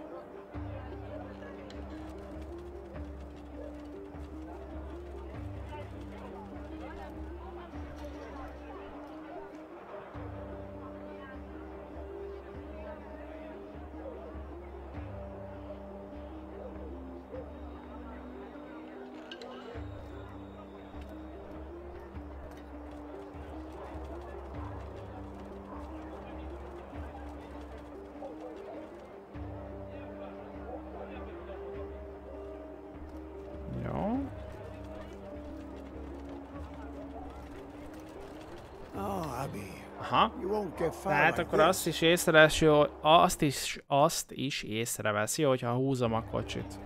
Aha. Tehát akkor azt is észreveszi, hogy azt is, azt is észreveszi, hogyha húzom a kocsit.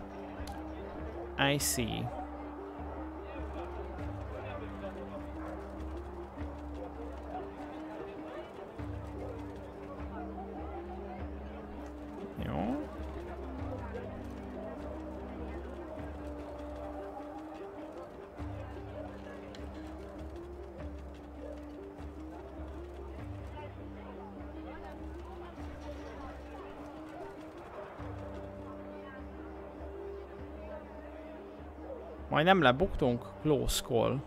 I see. Majdnem lebuktunk? Close call.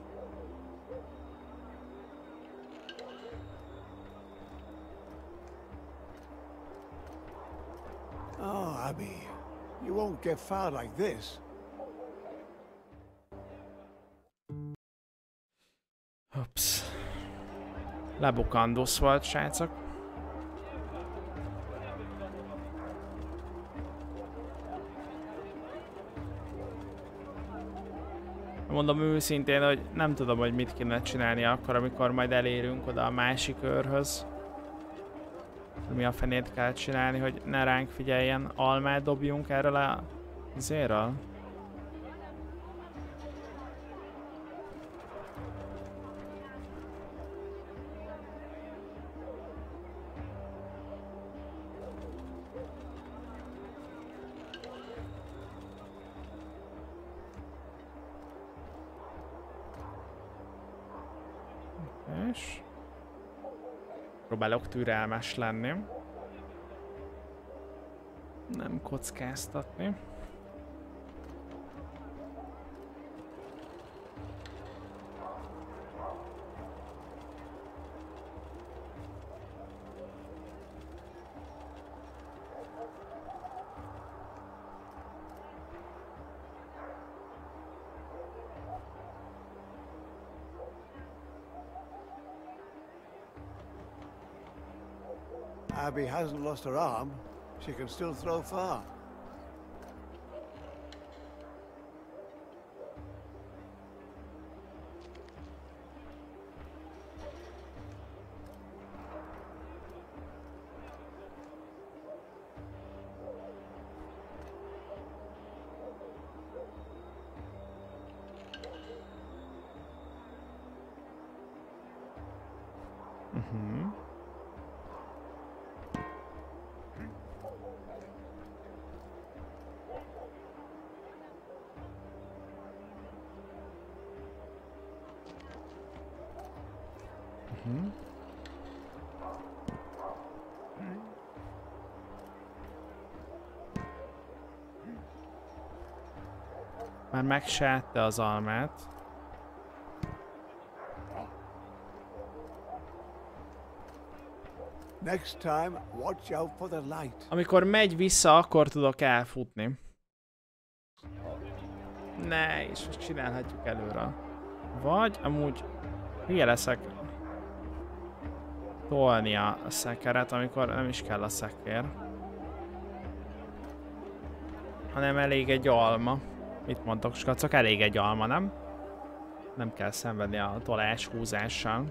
Oh, Abby, you won't get far like this. Ups. Lebukandós volt, srácok. Mondom őszintén, hogy nem tudom, hogy mit kéne csinálni akkor, amikor majd elérünk oda a másik őrhöz. Mi a fenét kell csinálni, hogy ne ránk figyeljen, almát dobjunk erről a zéről? Próbálok türelmes lenni. Nem kockáztatni. Abby hasn't lost her arm. She can still throw far. Már megsette az almát. Next time, watch out for the light. Amikor megy vissza, akkor tudok elfutni. Ne, és most csinálhatjuk előre. Vagy amúgy hülye leszek tolni a szekeret, amikor nem is kell a szekér. Hanem elég egy alma. Mit mondtok, skacok? Elég egy alma, nem? Nem kell szenvedni a tolás húzással.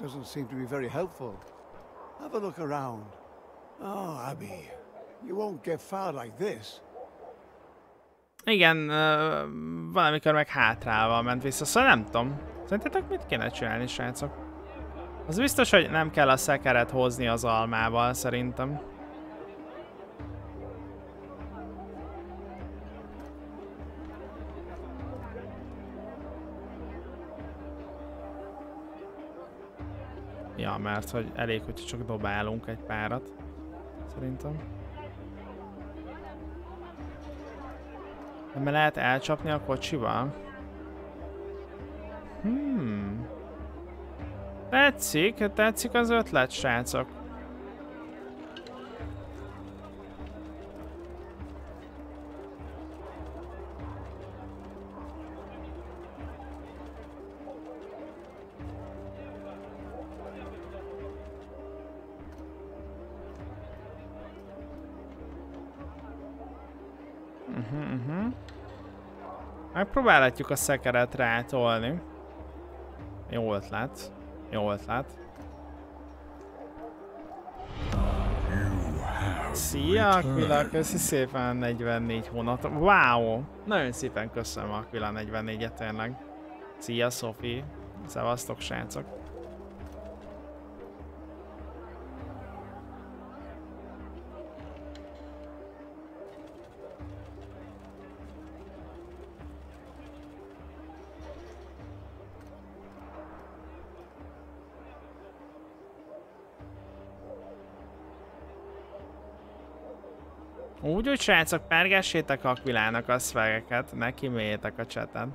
Doesn't seem to be very helpful. Have a look around. Oh, Abby, you won't get far like this. Igen, valamikor meg hátrálva ment vissza, szóval nem tudom. Szerintetek mit kéne csinálni, srácok? Az biztos, hogy nem kell a szekeret hozni az almával, szerintem. Mert hogy elég, hogy csak dobálunk egy párat. Szerintem. Nem lehet elcsapni a kocsival? Hmm. Tetszik, tetszik az ötlet, srácok. Megpróbálhatjuk a szekeret rátolni. Jó ötlet. Jó ötlet. Szia, Aquila, köszi szépen 44 hónap. Wow! Nagyon szépen köszönöm Aquila 44-et tényleg. Szia, Szofi. Szevasztok, srácok. Úgy, hogy srácok, pergessétek Akvilának a szvegeket, neki mélyétek a csetet.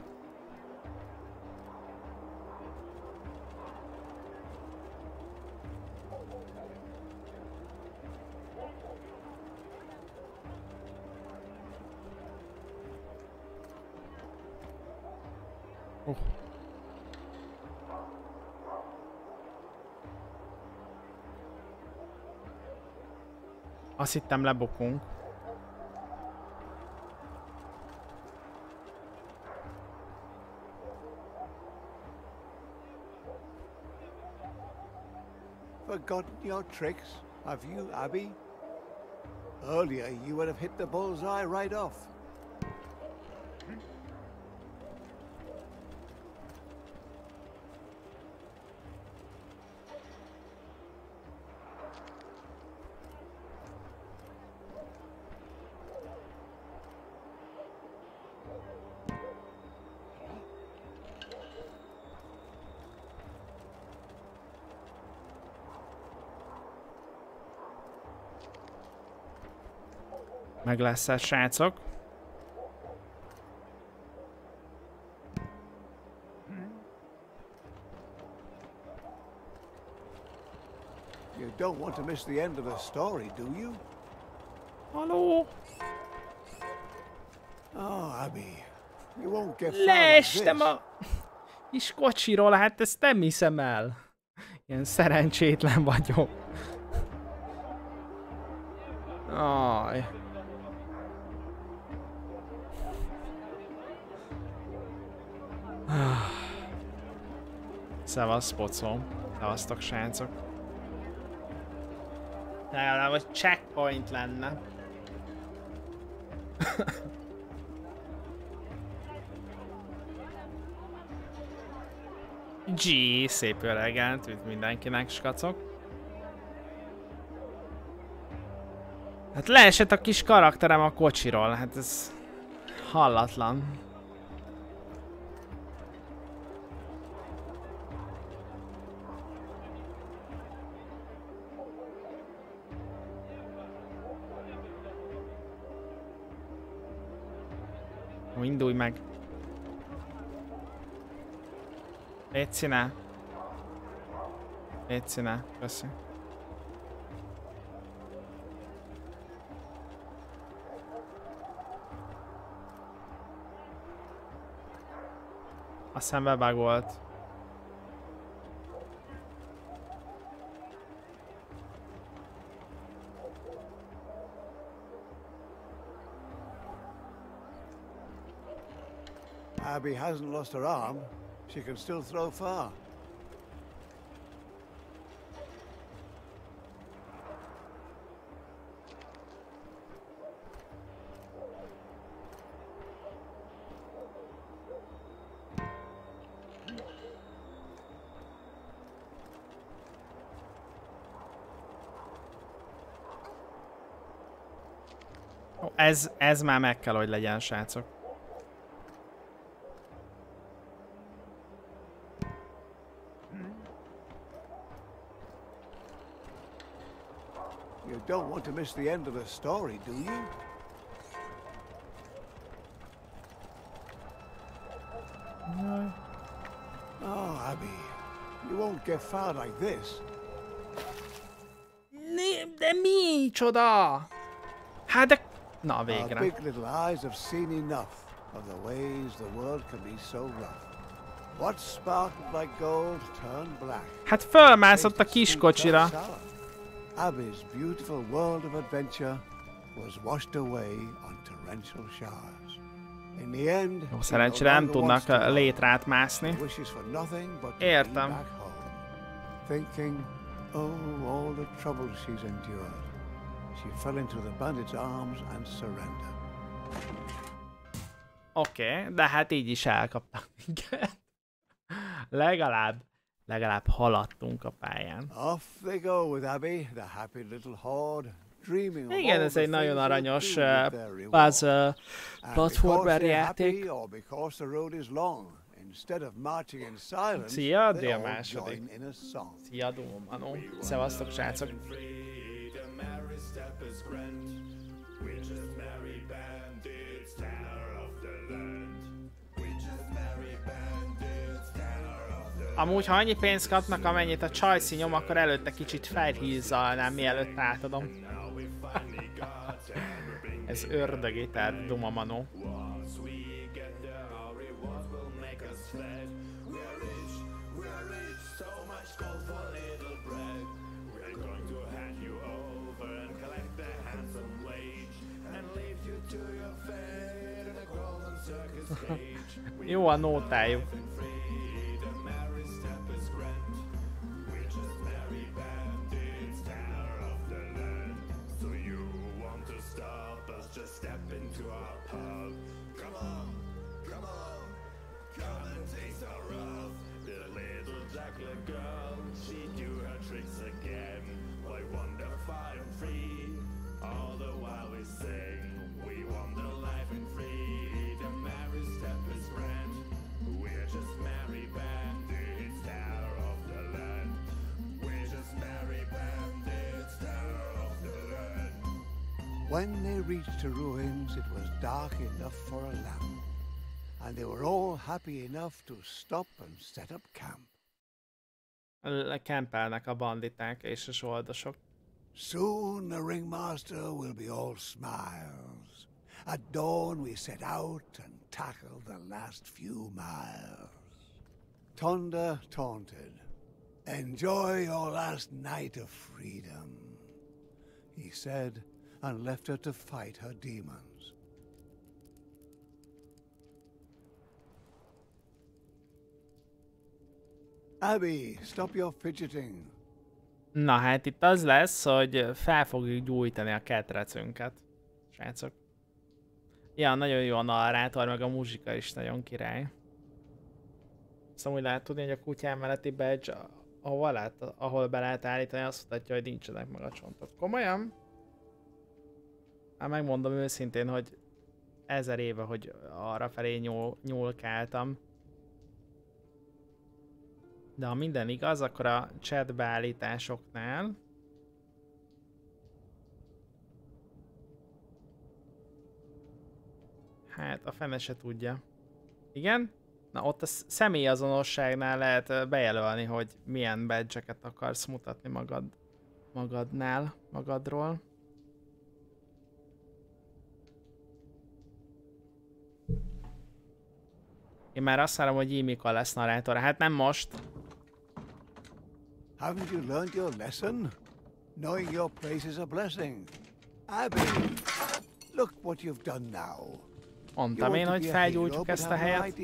Oh. Azt hittem lebukunk. Forgotten your tricks, have you, Abby? Earlier, you would have hit the bullseye right off. Meg lesz ez, srácok. You don't want to miss the end of the story, do you? Haló? Oh, Abby, you won't get far Leestem a kis kocsiról, hát ezt nem hiszem el. Ilyen szerencsétlen vagyok. Aj. Szevasz, pocom. Szevasztok, srácok. Legalább a checkpoint lenne. G, szép öregent, üdv mindenkinek, skacok. Hát leesett a kis karakterem a kocsiról, hát ez hallatlan. Indulj meg. Léci ne. Léci ne. Köszi. A szembe Abby hasn't lost her arm. She can still throw far. Ez, ez már meg kell, hogy legyen, srácok. Don't want to miss the end of the story, do you? No. Oh, Abby, you won't get far like this. Micsoda? Hát de... Na, Our big little eyes have seen enough of the ways the world can be so rough. What sparkled like gold turned black. Hát fölmászott a Tasted Abby's beautiful world of adventure was washed away on torrential showers. In the end, Jó, szerencsére nem tudnak létrát mászni. Értem. Thinking, oh, all the trouble she's endured. She fell into the bandits' arms and surrendered. Oké, okay, de hát így is elkaptak minket. legalább, legalább haladtunk a pályán. Off they go with Abby, the happy little horde, dreaming of Igen, ez egy nagyon aranyos uh, puzzle platformer játék. Szia, Dél második. Szia, Dómanó. Szevasztok, srácok. Amúgy, ha annyi pénzt kapnak, amennyit a csajci nyom, akkor előtte kicsit felhízalnám, mielőtt átadom. Ez ördögi, tehát dumamanó. Jó a nótájuk. When they reached the ruins, it was dark enough for a lamp, and they were all happy enough to stop and set up camp. Kempelnek a banditák és a soldosok. Soon the ringmaster will be all smiles. At dawn we set out and tackled the last few miles. Tonda taunted. Enjoy your last night of freedom, he said, and left her to fight her demons. Abby, stop your fidgeting. Na hát itt az lesz, hogy fel fogjuk gyújtani a ketrecünket, srácok. Ja, nagyon jó a narrátor, meg a muzsika is nagyon király. Szóval úgy lehet tudni, hogy a kutyám melletti badge, ahol, lehet, ahol be lehet állítani, azt mutatja, hogy nincsenek meg a csontok. Komolyan? Hát megmondom őszintén, hogy ezer éve, hogy arra felé nyúl, nyúlkáltam. De ha minden igaz, akkor a chat beállításoknál Hát a fene se tudja. Igen? Na ott a sz- személyazonosságnál lehet bejelölni, hogy milyen badge akarsz mutatni magad, magadnál, magadról. Én már azt várom, hogy Imika lesz narrátor. Hát nem most. Haven't you learned your lesson? Knowing your place is a blessing. Abby, look what you've done now. Mondtam én, hogy felgyújtjuk ezt a helyet.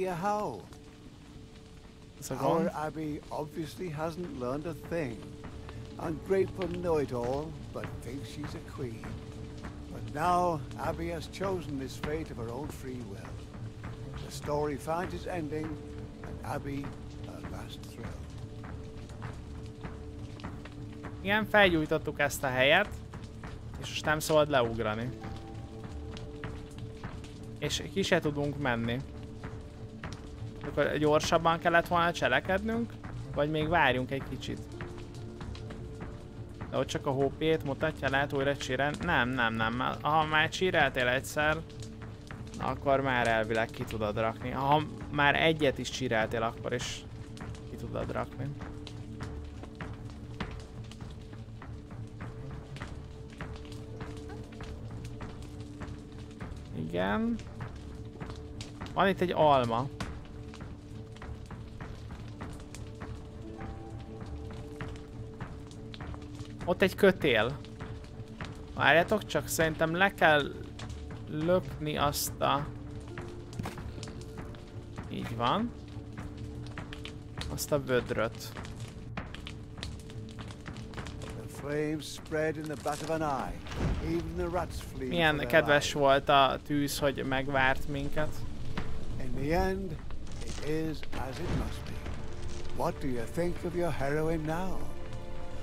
Ez a Our. Abby obviously hasn't learned a thing. Ungrateful know-it-all, but thinks she's a queen. But now Abby has chosen this fate of her own free will. The story finds its ending, and Abby her last thrill. Igen, felgyújtottuk ezt a helyet, és most nem szabad leugrani. És ki se tudunk menni. Akkor gyorsabban kellett volna cselekednünk, vagy még várjunk egy kicsit. De ott csak a HP-t mutatja, lehet újra csírel. Nem, nem, nem. Ha már csíreltél egyszer, akkor már elvileg ki tudod rakni. Ha már egyet is csíreltél, akkor is ki tudod rakni. Igen. Van itt egy alma. Ott egy kötél. Várjátok csak, szerintem le kell lökni azt a... Így van. Azt a vödröt. Milyen kedves volt a tűz, hogy megvárt minket. In the end, it is as it must be. What do you think of your heroine now?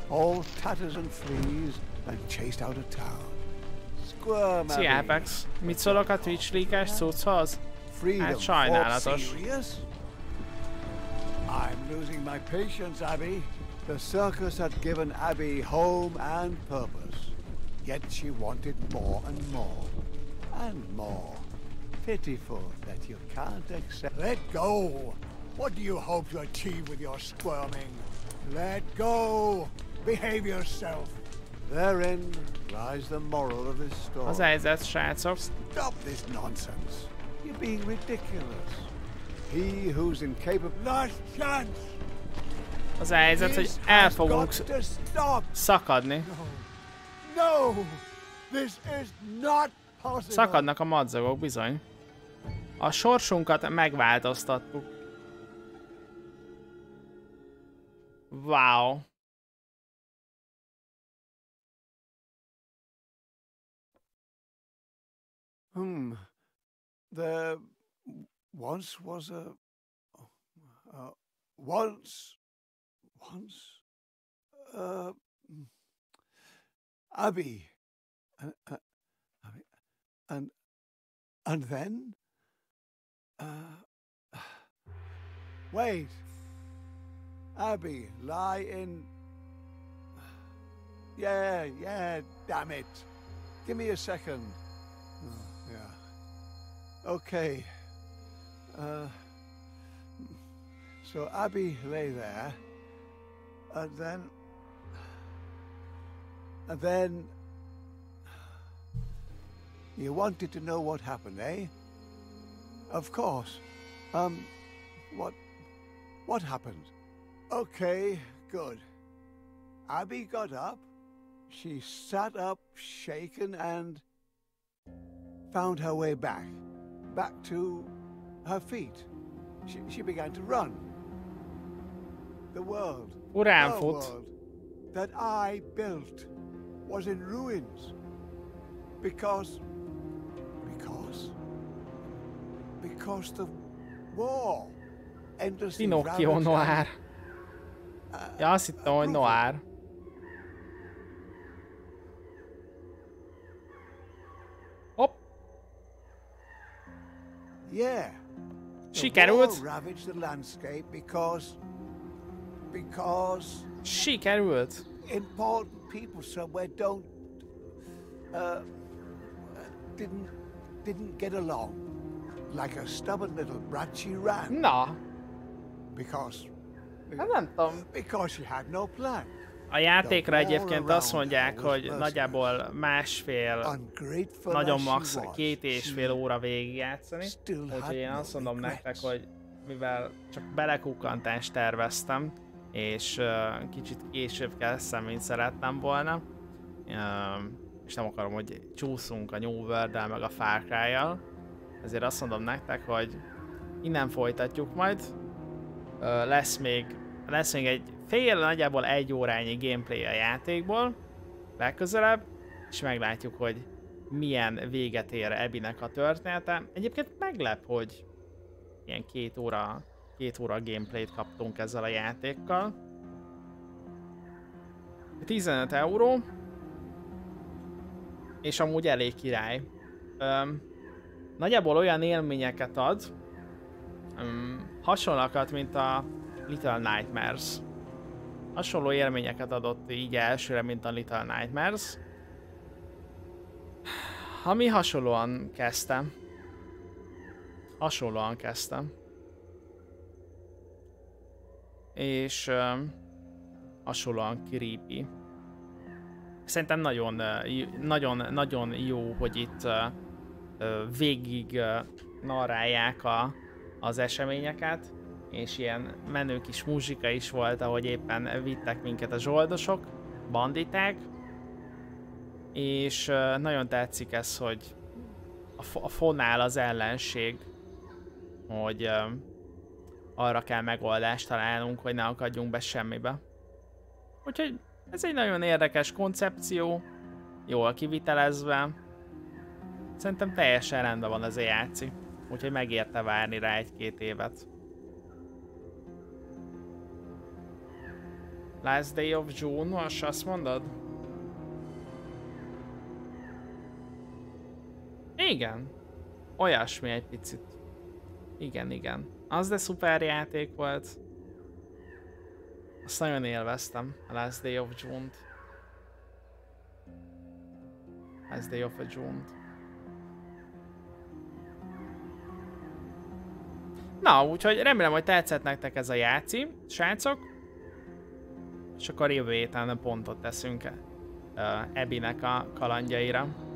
All tatters and fleas and chased out of town. Szia Apex! Mit szólok a Twitch leakes cucchoz? Hát sajnálatos. I'm losing my patience, Abby. The circus had given Abby home and purpose. Yet she wanted more and more. And more. Pitiful that you can't accept. Let go! What do you hope to achieve with your squirming? Let go! Behave yourself! Therein lies the moral of this story. Az helyzet, srácok. Stop this nonsense. You're being ridiculous. He who's incapable. Last chance! Az helyzet, hogy el fogunk szakadni. No! This is not possible! Szakadnak a madzagok, bizony. A sorsunkat megváltoztattuk. Wow. Hmm. There once was a. Uh, once. Once. Uh, Abby. Uh, uh, Abby. And. And then. Uh, wait. Abby, lie in. Yeah, yeah, damn it. Give me a second. Okay. Uh, so Abby lay there, and then. And then. You wanted to know what happened, eh? Of course. Um, what. What happened? Okay, good. Abby got up. She sat up, shaken, and found her way back. Back to her feet. She, she began to run. The world, her world, that I built was in ruins. Because. Because. Because the war endlessly Pinocchio Noir. and- Ja, azt hittem, hogy Noir. Yeah. The Sikerült. war ravaged the landscape because. Because She sikerült. important people somewhere don't. Uh, didn't. didn't get along. Like a stubborn little brat she ran. Na, Because. hát nem tudom. Because she had no plan. A játékra egyébként azt mondják, hogy nagyjából másfél, nagyon max. két és fél óra végigjátszani. still Úgyhogy én azt mondom nektek, hogy mivel csak belekukkantást terveztem, és uh, kicsit később kezdtem, mint szerettem volna, uh, és nem akarom, hogy csúszunk a New world meg a Far cry ezért azt mondom nektek, hogy innen folytatjuk majd. Uh, lesz még lesz még egy fél, nagyjából egy órányi gameplay a játékból, legközelebb, és meglátjuk, hogy milyen véget ér Ebinek a története. Egyébként meglep, hogy ilyen két óra, két óra gameplayt kaptunk ezzel a játékkal. 15 euró, és amúgy elég király. Öm, nagyjából olyan élményeket ad, öm, hasonlókat, mint a Little Nightmares. Hasonló élményeket adott így elsőre, mint a Little Nightmares. Ami hasonlóan kezdtem. Hasonlóan kezdtem. És um, hasonlóan creepy. Szerintem nagyon, uh, nagyon, nagyon jó, hogy itt uh, uh, végig uh, narrálják a, az eseményeket, és ilyen menő kis muzsika is volt, ahogy éppen vittek minket a zsoldosok, banditák, és nagyon tetszik ez, hogy a, fo- a fonál az ellenség, hogy arra kell megoldást találnunk, hogy ne akadjunk be semmibe. Úgyhogy ez egy nagyon érdekes koncepció, jól kivitelezve. Szerintem teljesen rendben van ez a játszik, úgyhogy megérte várni rá egy-két évet. Last Day of June, most azt mondod? Igen. Olyasmi egy picit. Igen, igen. Az de szuper játék volt. Azt nagyon élveztem, a Last Day of June-t. Last Day of a June-t. Na, úgyhogy remélem, hogy tetszett nektek ez a jáci, srácok. És akkor jövő héten pontot teszünk Ebinek a kalandjaira.